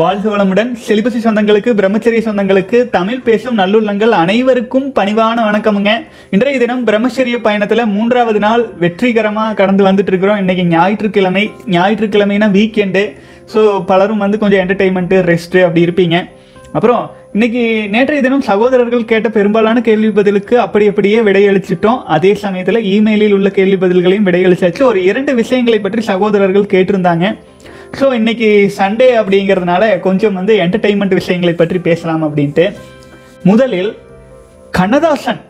வாழ்க வளமுடன். செலிபசி சொந்தங்களுக்கு பிரம்மச்சரிய சொந்தங்களுக்கு தமிழ் பேசும் நல்லுள்ளங்கள் அனைவருக்கும் பணிவான வணக்கமுங்க. இன்றைய தினம் பிரம்மச்சரிய பயணத்துல மூன்றாவது நாள் வெற்றிகரமாக கடந்து வந்துட்டு இருக்கிறோம் இன்னைக்கு ஞாயிற்றுக்கிழமை ஞாயிற்றுக்கிழமைனா வீக்கெண்டு ஸோ பலரும் வந்து கொஞ்சம் என்டர்டெயின்மெண்ட்டு ரெஸ்ட் அப்படி இருப்பீங்க. அப்புறம் இன்னைக்கு நேற்றைய தினம் சகோதரர்கள் கேட்ட பெரும்பாலான கேள்வி பதிலுக்கு அப்படி அப்படியே விடையளிச்சிட்டோம். அதே சமயத்தில் இமெயிலில் உள்ள கேள்வி பதில்களையும் விடையளிச்சாச்சு. ஒரு இரண்டு விஷயங்களை பற்றி சகோதரர்கள் கேட்டிருந்தாங்க. ஸோ இன்னைக்கு சண்டே அப்படிங்கிறதுனால கொஞ்சம் வந்து என்டர்டைன்மெண்ட் விஷயங்களை பற்றி பேசலாம் அப்படின்ட்டு. முதலில் கண்ணதாசன்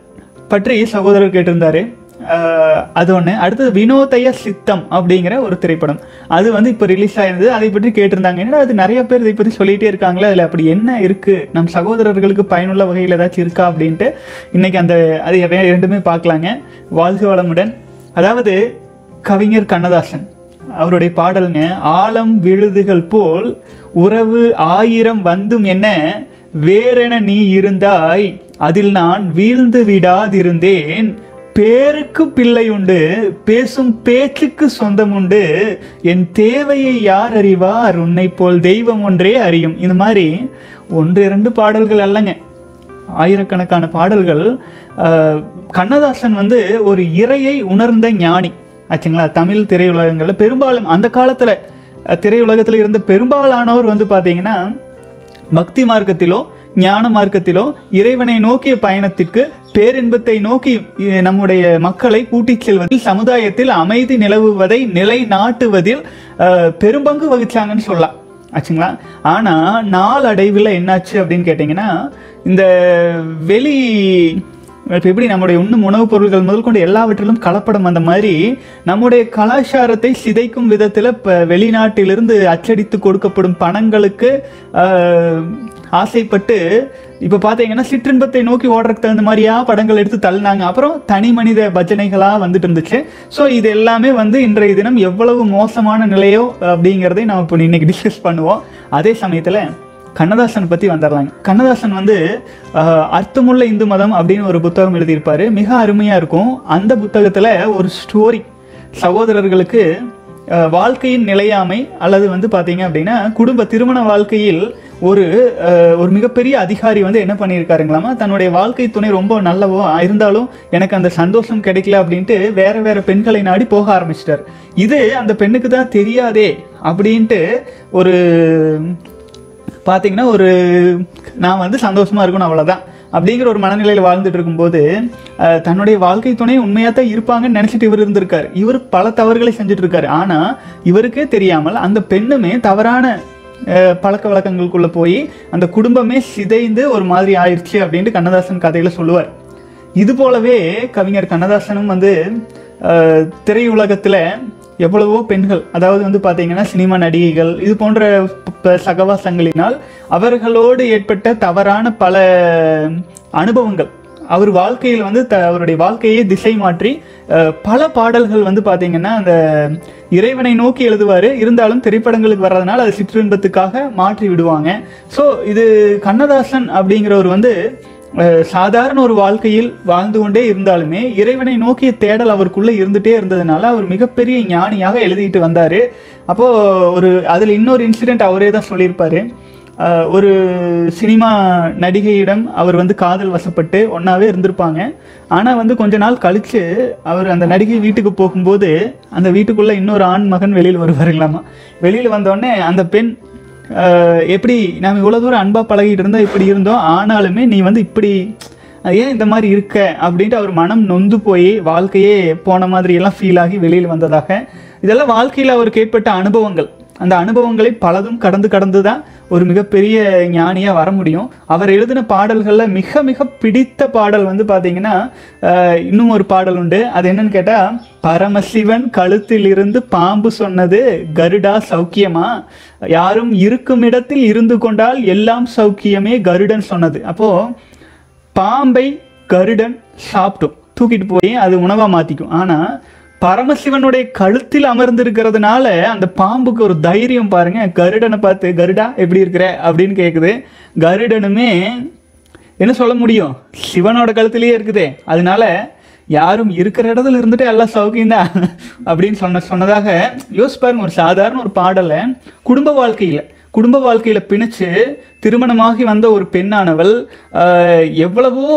பற்றி சகோதரர் கேட்டிருந்தார். அது ஒன்று அடுத்தது வினோதய சித்தம் அப்படிங்கிற ஒரு திரைப்படம். அது வந்து இப்போ ரிலீஸ் ஆயிருந்தது. அதை பற்றி கேட்டிருந்தாங்க. என்னடா அது நிறைய பேர் இதை பற்றி சொல்லிகிட்டே இருக்காங்களே அதில் அப்படி என்ன இருக்குது நம் சகோதரர்களுக்கு பயனுள்ள வகையில் ஏதாச்சும் இருக்கா அப்படின்ட்டு இன்னைக்கு அந்த அது ரெ- ரெண்டுமே பார்க்கலாங்க. வாழ்க வளமுடன். அதாவது கவிஞர் கண்ணதாசன். அவருடைய பாடலுங்க ஆழம் விழுதுகள் போல் உறவு ஆயிரம் வந்தும் என்ன? வேறென நீ இருந்தாய் அதில் நான் வீழ்ந்து விடாதிருந்தேன். பேருக்கு பிள்ளை உண்டு பேசும் பேச்சுக்கு சொந்தம் உண்டு. என் தேவையை யார் அறிவார்? உன்னை போல் தெய்வம் ஒன்றே அறியும். இந்த மாதிரி ஒன்று இரண்டு பாடல்கள் அல்லங்க. ஆயிரக்கணக்கான பாடல்கள். கண்ணதாசன் வந்து ஒரு இறையை உணர்ந்த ஞானி. ஆச்சுங்களா? தமிழ் திரையுலகங்களில் பெரும்பாலும் அந்த காலத்தில் திரையுலகத்தில் இருந்த பெரும்பாலானோர் வந்து பார்த்தீங்கன்னா பக்தி மார்க்கத்திலோ ஞான மார்க்கத்திலோ இறைவனை நோக்கிய பயணத்திற்கு பேரின்பத்தை நோக்கி நம்முடைய மக்களை கூட்டிச் செல்வதில் சமுதாயத்தில் அமைதி நிலவுவதை நிலை நாட்டுவதில் பெரும்பங்கு வகிச்சாங்கன்னு சொல்லலாம். ஆச்சுங்களா? ஆனால் நாளடைவில் என்னாச்சு அப்படின்னு கேட்டிங்கன்னா இந்த வெளி இப்போ எப்படி நம்முடைய உண்ணும் உணவுப் பொருட்கள் முதல் கொண்டு எல்லாவற்றிலும் கலப்படம் அந்த மாதிரி நம்முடைய கலாச்சாரத்தை சிதைக்கும் விதத்தில் இப்போ வெளிநாட்டிலிருந்து அச்சடித்து கொடுக்கப்படும் பணங்களுக்கு ஆசைப்பட்டு இப்போ பார்த்தீங்கன்னா சிற்றின்பத்தை நோக்கி ஓடுறதுக்கு தகுந்த மாதிரியா படங்கள் எடுத்து தள்ளினாங்க. அப்புறம் தனி மனித பஜனைகளாக வந்துட்டு இருந்துச்சு. ஸோ இது எல்லாமே வந்து இன்றைய தினம் எவ்வளவு மோசமான நிலையோ அப்படிங்கிறதை நம்ம இப்போ இன்னைக்கு டிஸ்கஸ் பண்ணுவோம். அதே சமயத்தில் கண்ணதாசன் பற்றி வந்துடலாங்க கண்ணதாசன் வந்து அர்த்தமுள்ள இந்து மதம் அப்படின்னு ஒரு புத்தகம் எழுதியிருப்பாரு. மிக அருமையாக இருக்கும். அந்த புத்தகத்தில் ஒரு ஸ்டோரி சகோதரர்களுக்கு வாழ்க்கையின் நிலையாமை அல்லது வந்து பார்த்தீங்க அப்படின்னா குடும்ப திருமண வாழ்க்கையில் ஒரு ஒரு மிகப்பெரிய அதிகாரி வந்து என்ன பண்ணியிருக்காருங்களாமா தன்னுடைய வாழ்க்கை துணை ரொம்ப நல்லவோ இருந்தாலும் எனக்கு அந்த சந்தோஷம் கிடைக்கல அப்படின்ட்டு வேற வேற பெண்களை நாடி போக ஆரம்பிச்சிட்டார். இது அந்த பெண்ணுக்கு தான் தெரியாதே அப்படின்ட்டு ஒரு பார்த்தீங்கன்னா ஒரு நான் வந்து சந்தோஷமாக இருக்கணும் அவ்வளோதான் அப்படிங்கிற ஒரு மனநிலையில் வாழ்ந்துட்டு இருக்கும்போது தன்னுடைய வாழ்க்கை துணை உண்மையாக தான் இருப்பாங்கன்னு நினச்சிட்டு இவர் இருந்திருக்காரு. இவர் பல தவறுகளை செஞ்சுட்டு இருக்காரு. ஆனால் இவருக்கே தெரியாமல் அந்த பெண்ணுமே தவறான பழக்க வழக்கங்களுக்குள்ளே போய் அந்த குடும்பமே சிதைந்து ஒரு மாதிரி ஆயிடுச்சு அப்படின்ட்டு கண்ணதாசன் கதையில் சொல்லுவார். இது போலவே கவிஞர் கண்ணதாசனும் வந்து திரையுலகத்தில் எவ்வளவோ பெண்கள் அதாவது வந்து பார்த்தீங்கன்னா சினிமா நடிகைகள் இது போன்ற சகவாசங்களினால் அவர்களோடு ஏற்பட்ட தவறான பல அனுபவங்கள். அவர் வாழ்க்கையில் வந்து த அவருடைய வாழ்க்கையை திசை மாற்றி பல பாடல்கள் வந்து பார்த்தீங்கன்னா அந்த இறைவனை நோக்கி எழுதுவார். இருந்தாலும் திரைப்படங்களுக்கு வர்றதுனால அது சிற்றின்பத்துக்காக மாற்றி விடுவாங்க. ஸோ இது கண்ணதாசன் அப்படிங்கிறவர் வந்து சாதாரண ஒரு வாழ்க்கையில் வாழ்ந்து கொண்டே இருந்தாலுமே இறைவனை நோக்கிய தேடல் அவருக்குள்ளே இருந்துகிட்டே இருந்ததுனால அவர் மிகப்பெரிய ஞானியாக எழுதிட்டு வந்தார். அப்போது ஒரு அதில் இன்னொரு இன்சிடெண்ட் அவரே தான் சொல்லியிருப்பார். ஒரு சினிமா நடிகையிடம் அவர் வந்து காதல் வசப்பட்டு ஒன்றாவே இருந்திருப்பாங்க. ஆனால் வந்து கொஞ்ச நாள் கழித்து அவர் அந்த நடிகை வீட்டுக்கு போகும்போது அந்த வீட்டுக்குள்ளே இன்னொரு ஆண் மகன் வெளியில் வருவாருங்களாமா? வெளியில் வந்தோடனே அந்த பெண் எப்படி நாம் இவ்வளோ தூரம் அன்பாக பழகிட்டு இருந்தால் இப்படி இருந்தோம் ஆனாலுமே நீ வந்து இப்படி ஏன் இந்த மாதிரி இருக்க? அப்படின்ட்டு அவர் மனம் நொந்து போய் வாழ்க்கையே போன மாதிரியெல்லாம் ஃபீல் ஆகி வெளியில் வந்ததாக. இதெல்லாம் வாழ்க்கையில் அவருக்கு ஏற்பட்ட அனுபவங்கள். அந்த அனுபவங்களை பலதும் கடந்து கடந்து தான் ஒரு மிகப்பெரிய ஞானியாக வர முடியும். அவர் எழுதின பாடல்களில் மிக மிக பிடித்த பாடல் வந்து பார்த்தீங்கன்னா இன்னும் ஒரு பாடல் உண்டு. அது என்னன்னு கேட்டால் பரமசிவன் கழுத்தில் இருந்து பாம்பு சொன்னது கருடா சௌக்கியமா? யாரும் இருக்கும் இடத்தில் இருந்து கொண்டால் எல்லாம் சௌக்கியமே கருடன் சொன்னது. அப்போது பாம்பை கருடன் சாப்பிட்டும். தூக்கிட்டு போய் அது உணவாக மாற்றிக்கும் ஆனால் பரமசிவனுடைய கழுத்தில் அமர்ந்திருக்கிறதுனால அந்த பாம்புக்கு ஒரு தைரியம் பாருங்க. கருடனை பார்த்து கருடா எப்படி இருக்கிற? அப்படின்னு கேட்குது கருடனுமே என்ன சொல்ல முடியும்? சிவனோட கழுத்திலேயே இருக்குதே. அதனால யாரும் இருக்கிற இடத்துல இருந்துட்டு எல்லாம் சௌக்கியம்தான் அப்படின்னு சொன்ன சொன்னதாக யோசிப்பாருங்க ஒரு சாதாரண ஒரு பாடலை குடும்ப வாழ்க்கையில் குடும்ப வாழ்க்கையில் பிணைச்சு திருமணமாகி வந்த ஒரு பெண்ணானவள் எவ்வளவோ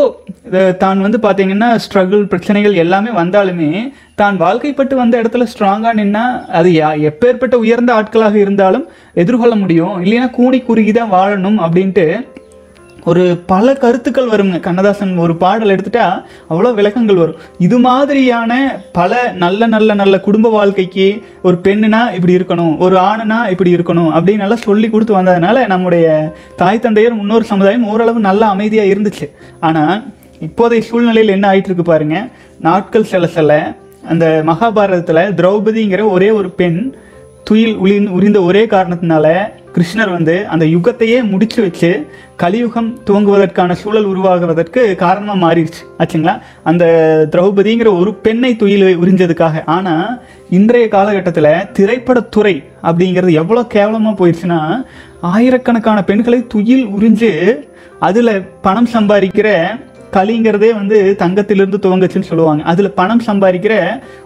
தான் வந்து பார்த்தீங்கன்னா ஸ்ட்ரகிள் பிரச்சனைகள் எல்லாமே வந்தாலுமே தான் வாழ்க்கைப்பட்டு வந்த இடத்துல ஸ்ட்ராங்காக நின்னா அது யா- எப்பேற்பட்ட உயர்ந்த ஆட்களாக இருந்தாலும் எதிர்கொள்ள முடியும். இல்லைன்னா கூனி குறுகி தான் வாழணும் அப்படின்ட்டு ஒரு பல கருத்துக்கள் வருங்க. கண்ணதாசன் ஒரு பாடல் எடுத்துட்டா அவ்வளோ விளக்கங்கள் வரும். இது மாதிரியான பல நல்ல நல்ல நல்ல குடும்ப வாழ்க்கைக்கு ஒரு பெண்ணுனா இப்படி இருக்கணும் ஒரு ஆணுனா இப்படி இருக்கணும் அப்படின்னு நல்லா சொல்லி கொடுத்து வந்ததுனால நம்முடைய தாய் தந்தையர் முன்னோர் சமுதாயம் ஓரளவு நல்ல அமைதியாக இருந்துச்சு. ஆனால் இப்போதைய சூழ்நிலையில் என்ன ஆயிட்டு இருக்கு பாருங்க. நாட்கள் செல்ல செல்ல அந்த மகாபாரதத்தில் திரௌபதிங்கிற ஒரே ஒரு பெண் துயில் உளின் உரிந்த ஒரே காரணத்தினால கிருஷ்ணர் வந்து அந்த யுகத்தையே முடிச்சு வச்சு கலியுகம் துவங்குவதற்கான சூழல் உருவாகுவதற்கு காரணமாக மாறிடுச்சு. ஆச்சுங்களா? அந்த திரௌபதிங்கிற ஒரு பெண்ணை துயில் உறிஞ்சதுக்காக. ஆனால் இன்றைய காலகட்டத்தில் திரைப்படத்துறை அப்படிங்கிறது எவ்வளோ கேவலமாக போயிடுச்சுன்னா ஆயிரக்கணக்கான பெண்களை துயில் உறிஞ்சு அதில் பணம் சம்பாதிக்கிற களிங்கிறதே வந்து தங்கத்திலிருந்து துவங்குச்சுன்னு சொல்லுவாங்க. அதில் பணம் சம்பாதிக்கிற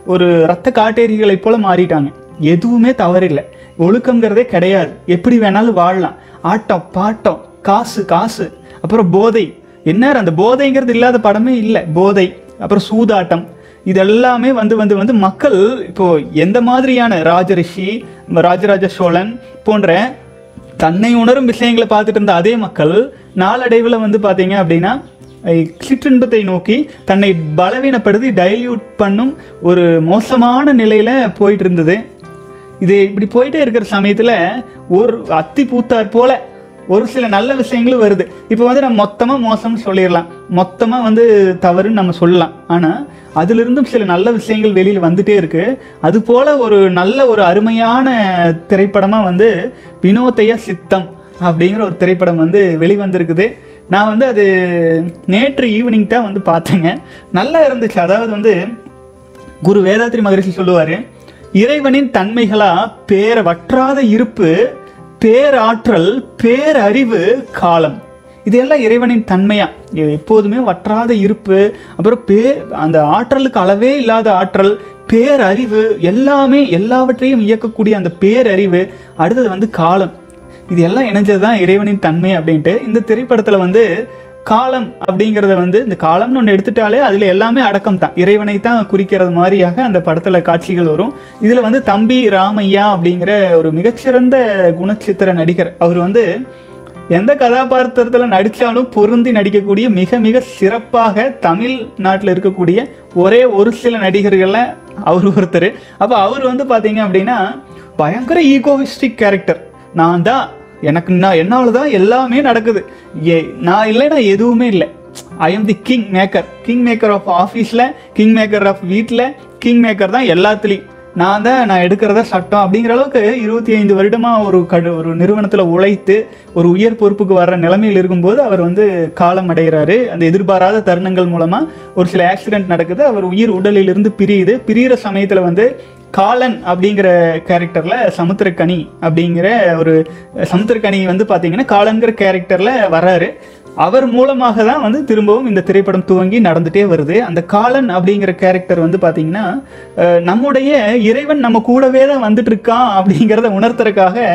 ஒரு ரத்த காட்டேரிகளை போல மாறிட்டாங்க. எதுவுமே தவறில்லை. ஒழுக்கங்கிறதே கிடையாது. எப்படி வேணாலும் வாழலாம். ஆட்டம் பாட்டம் காசு காசு. அப்புறம் போதை. என்ன அந்த போதைங்கிறது இல்லாத படமே இல்லை. போதை அப்புறம் சூதாட்டம். இதெல்லாமே வந்து வந்து வந்து மக்கள் இப்போ எந்த மாதிரியான ராஜரிஷி ராஜராஜ சோழன் போன்ற தன்னை உணரும் விஷயங்களை பார்த்துட்டு இருந்த அதே மக்கள் நாளடைவில் வந்து பார்த்தீங்க அப்படின்னா சிற்றின்பத்தை நோக்கி தன்னை பலவீனப்படுத்தி டைல்யூட் பண்ணும் ஒரு மோசமான நிலையில போயிட்டு இருந்தது. இது இப்படி போயிட்டே இருக்கிற சமயத்தில் ஒரு அத்தி பூத்தார் போல ஒரு சில நல்ல விஷயங்களும் வருது. இப்போ வந்து நம்ம மொத்தமாக மோசம்னு சொல்லிடலாம். மொத்தமாக வந்து தவறுன்னு நம்ம சொல்லலாம். ஆனால் அதிலிருந்தும் சில நல்ல விஷயங்கள் வெளியில் வந்துட்டே இருக்கு. அது போல ஒரு நல்ல ஒரு அருமையான திரைப்படமாக வந்து வினோதய சித்தம் அப்படிங்கிற ஒரு திரைப்படம் வந்து வெளிவந்திருக்குது. நான் வந்து அது நேற்று ஈவினிங் தான் வந்து பார்த்தேங்க. நல்லா இருந்துச்சு. அதாவது வந்து குரு வேதாத்ரி மகரிஷி சொல்லுவார் இறைவனின் தன்மைகளா பேர வற்றாத இருப்பு பேராற்றல் பேரறிவு காலம். இதெல்லாம் இறைவனின் தன்மையா? எப்போதுமே வற்றாத இருப்பு அப்புறம் பே அந்த ஆற்றலுக்கு அளவே இல்லாத ஆற்றல் பேரறிவு எல்லாமே எல்லாவற்றையும் இயக்கக்கூடிய அந்த பேரறிவு அடுத்தது வந்து காலம். இது எல்லாம் இணைஞ்சது தான் இறைவனின் தன்மை அப்படின்ட்டு இந்த திரைப்படத்துல வந்து காலம் அப்படிங்கிறத வந்து இந்த காலம்னு ஒன்று எடுத்துட்டாலே அதில் எல்லாமே அடக்கம் தான் இறைவனை தான் குறிக்கிறது மாதிரியாக அந்த படத்தில் காட்சிகள் வரும். இதில் வந்து தம்பி ராமையா அப்படிங்கிற ஒரு மிகச்சிறந்த குணச்சித்திர நடிகர். அவர் வந்து எந்த கதாபாத்திரத்தில் நடித்தாலும் பொருந்தி நடிக்கக்கூடிய மிக மிக சிறப்பாக தமிழ்நாட்டில் இருக்கக்கூடிய ஒரே ஒரு சில நடிகர்களில் அவர் ஒருத்தர். அப்போ அவர் வந்து பார்த்தீங்க அப்படின்னா பயங்கர ஈகோவிஸ்டிக் கேரக்டர் நான் தான் எனக்கு நான் என்னால தான் எல்லாமே நடக்குது. ஏ நான் இல்லைன்னா எதுவுமே இல்லை. I am the kingmaker kingmaker of ஆஃபீஸில் கிங் மேக்கர் ஆஃப் வீட்டில் கிங் மேக்கர் தான் எல்லாத்துலேயும். நான் தான் நான் எடுக்கிறத சட்டம் அப்படிங்கிற அளவுக்கு இருபத்தி ஐந்து வருடமாக ஒரு கடு ஒரு நிறுவனத்தில் உழைத்து ஒரு உயர் பொறுப்புக்கு வர்ற நிலைமையில் இருக்கும்போது அவர் வந்து காலம் அடைகிறாரு. அந்த எதிர்பாராத தருணங்கள் மூலமாக ஒரு சில ஆக்சிடென்ட் நடக்குது. அவர் உயிர் உடலிலிருந்து பிரியுது. பிரியிற சமயத்தில் வந்து காலன் அப்படிங்கிற கேரக்டரில் சமுத்திரக்கனி அப்படிங்கிற ஒரு சமுத்திரக்கனி வந்து பார்த்தீங்கன்னா காலன்கிற கேரக்டரில் வராரு அவர் மூலமாக தான் வந்து திரும்பவும் இந்த திரைப்படம் துவங்கி நடந்துட்டே வருது. அந்த காலன் அப்படிங்கிற கேரக்டர் வந்து பார்த்திங்கன்னா நம்முடைய இறைவன் நம்ம கூடவே தான் வந்துட்டு இருக்கான் அப்படிங்கிறத உணர்த்துறதுக்காக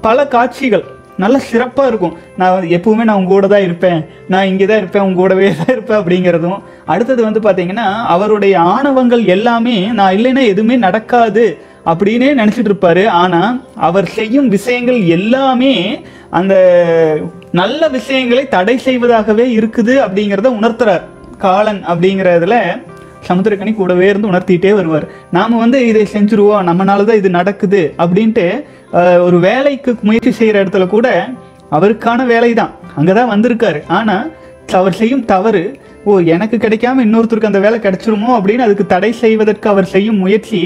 பல காட்சிகள் நல்லா சிறப்பாக இருக்கும். நான் வந்து எப்பவுமே நான் உங்கள் கூட தான் இருப்பேன். நான் இங்கே தான் இருப்பேன் உங்கள் கூடவே தான் இருப்பேன் அப்படிங்கிறதும். அடுத்தது வந்து பார்த்தீங்கன்னா அவருடைய ஆணவங்கள் எல்லாமே நான் இல்லைன்னா எதுவுமே நடக்காது அப்படின்னே நினச்சிட்டு இருப்பாரு. ஆனால் அவர் செய்யும் விஷயங்கள் எல்லாமே அந்த நல்ல விஷயங்களை தடை செய்வதாகவே இருக்குது அப்படிங்கிறத உணர்த்துறார். காலன் அப்படிங்கிறதுல சமுத்திரக்கனி கூடவே இருந்து உணர்த்திட்டே வருவார். நாம் வந்து இதை செஞ்சுருவோம் நம்மளால தான் இது நடக்குது அப்படின்ட்டு ஒரு வேலைக்கு முயற்சி செய்கிற இடத்துல கூட அவருக்கான வேலை தான் அங்கே தான் வந்திருக்காரு. ஆனால் அவர் செய்யும் தவறு ஓ எனக்கு கிடைக்காம இன்னொருத்தருக்கு அந்த வேலை கிடைச்சிருமோ அப்படின்னு அதுக்கு தடை செய்வதற்கு அவர் செய்யும் முயற்சி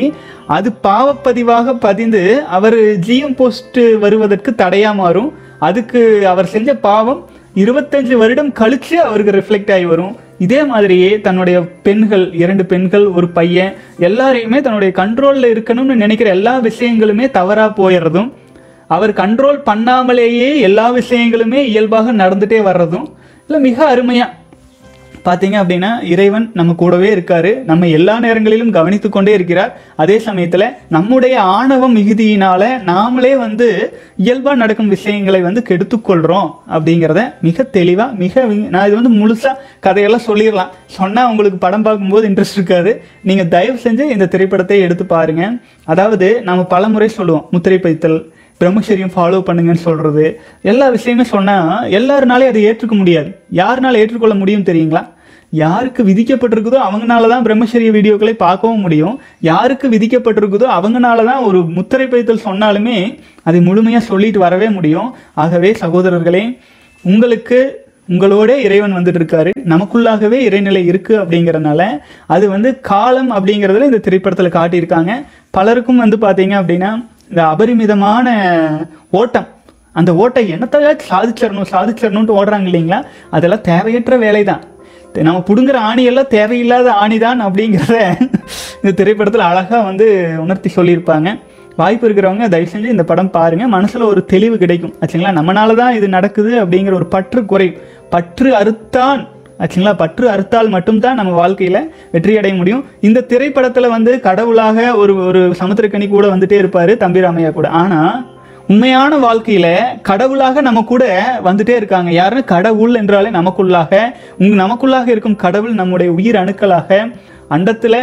அது பாவப்பதிவாக பதிந்து அவர் ஜிஎம் போஸ்ட் வருவதற்கு தடையாக மாறும். அதுக்கு அவர் செஞ்ச பாவம் இருபத்தஞ்சு வருடம் கழிச்சு அவருக்கு ரிஃப்ளெக்ட் ஆகி வரும். இதே மாதிரியே தன்னுடைய பெண்கள் இரண்டு பெண்கள் ஒரு பையன் எல்லாரையுமே தன்னுடைய கண்ட்ரோலில் இருக்கணும்னு நினைக்கிற எல்லா விஷயங்களுமே தவறாக போயிடுறதும் அவர் கண்ட்ரோல் பண்ணாமலேயே எல்லா விஷயங்களுமே இயல்பாக நடந்துட்டே வர்றதும் இல்லை மிக அருமையாக பார்த்தீங்க அப்படின்னா இறைவன் நம்ம கூடவே இருக்காரு. நம்ம எல்லா நேரங்களிலும் கவனித்து கொண்டே இருக்கிறார். அதே சமயத்தில் நம்முடைய ஆணவ மிகுதியினால நாமளே வந்து இயல்பாக நடக்கும் விஷயங்களை வந்து கெடுத்துக்கொள்கிறோம் அப்படிங்கிறத மிக தெளிவாக மிக நான் இது வந்து முழுசாக கதையெல்லாம் சொல்லிடலாம். சொன்னால் உங்களுக்கு படம் பார்க்கும்போது இன்ட்ரெஸ்ட் இருக்காது. நீங்கள் தயவு செஞ்சு இந்த திரைப்படத்தை எடுத்து பாருங்க. அதாவது நம்ம பல முறை சொல்லுவோம் முத்திரை பைத்தல் பிரம்மச்சரியம் ஃபாலோ பண்ணுங்கன்னு சொல்கிறது எல்லா விஷயமே சொன்னால் எல்லாருனாலே அதை ஏற்றுக்க முடியாது. யாருனால ஏற்றுக்கொள்ள முடியும் தெரியுங்களா? யாருக்கு விதிக்கப்பட்டிருக்குதோ அவங்கனால தான் பிரம்மச்சரிய வீடியோக்களை பார்க்கவும் முடியும். யாருக்கு விதிக்கப்பட்டிருக்குதோ அவங்கனால தான் ஒரு முத்திரை பைத்தல் சொன்னாலுமே அதை முழுமையாக சொல்லிட்டு வரவே முடியும். ஆகவே சகோதரர்களே உங்களுக்கு உங்களோட இறைவன் வந்துட்டு இருக்காரு நமக்குள்ளாகவே இறைநிலை இருக்கு அப்படிங்கறதுனால அது வந்து காலம் அப்படிங்கிறதுல இந்த திரைப்படத்தில் காட்டியிருக்காங்க. பலருக்கும் வந்து பார்த்தீங்க அப்படின்னா இந்த அபரிமிதமான ஓட்டம் அந்த ஓட்டை என்னத்தையாச்சும் சாதிச்சிடணும் சாதிச்சிடணும்ட்டு ஓடுறாங்க இல்லைங்களா? அதெல்லாம் தேவையற்ற வேலை தான் நம்ம பிடுங்குற ஆணியெல்லாம் தேவையில்லாத ஆணிதான் அப்படிங்கிறத இந்த திரைப்படத்தில் அழகாக வந்து உணர்த்தி சொல்லியிருப்பாங்க. வாய்ப்பு இருக்கிறவங்க தயவு செஞ்சு இந்த படம் பாருங்கள் மனசில் ஒரு தெளிவு கிடைக்கும். ஆச்சுங்களா? நம்மளால தான் இது நடக்குது அப்படிங்கிற ஒரு பற்று குறை பற்று அறுத்தான் ஆச்சுங்களா? பற்று அறுத்தால் மட்டும்தான் நம்ம வாழ்க்கையில் வெற்றி அடைய முடியும். இந்த திரைப்படத்தில் வந்து கடவுளாக ஒரு ஒரு சமுத்திரக்கணி கூட வந்துட்டே இருப்பார் தம்பிராமையா கூட. ஆனால் உண்மையான வாழ்க்கையில கடவுளாக நம்ம கூட வந்துட்டே இருக்காங்க. யாருன்னு? கடவுள் என்றாலே நமக்குள்ளாக உங்க நமக்குள்ளாக இருக்கும் கடவுள் நம்முடைய உயிர் அணுக்களாக அண்டத்துல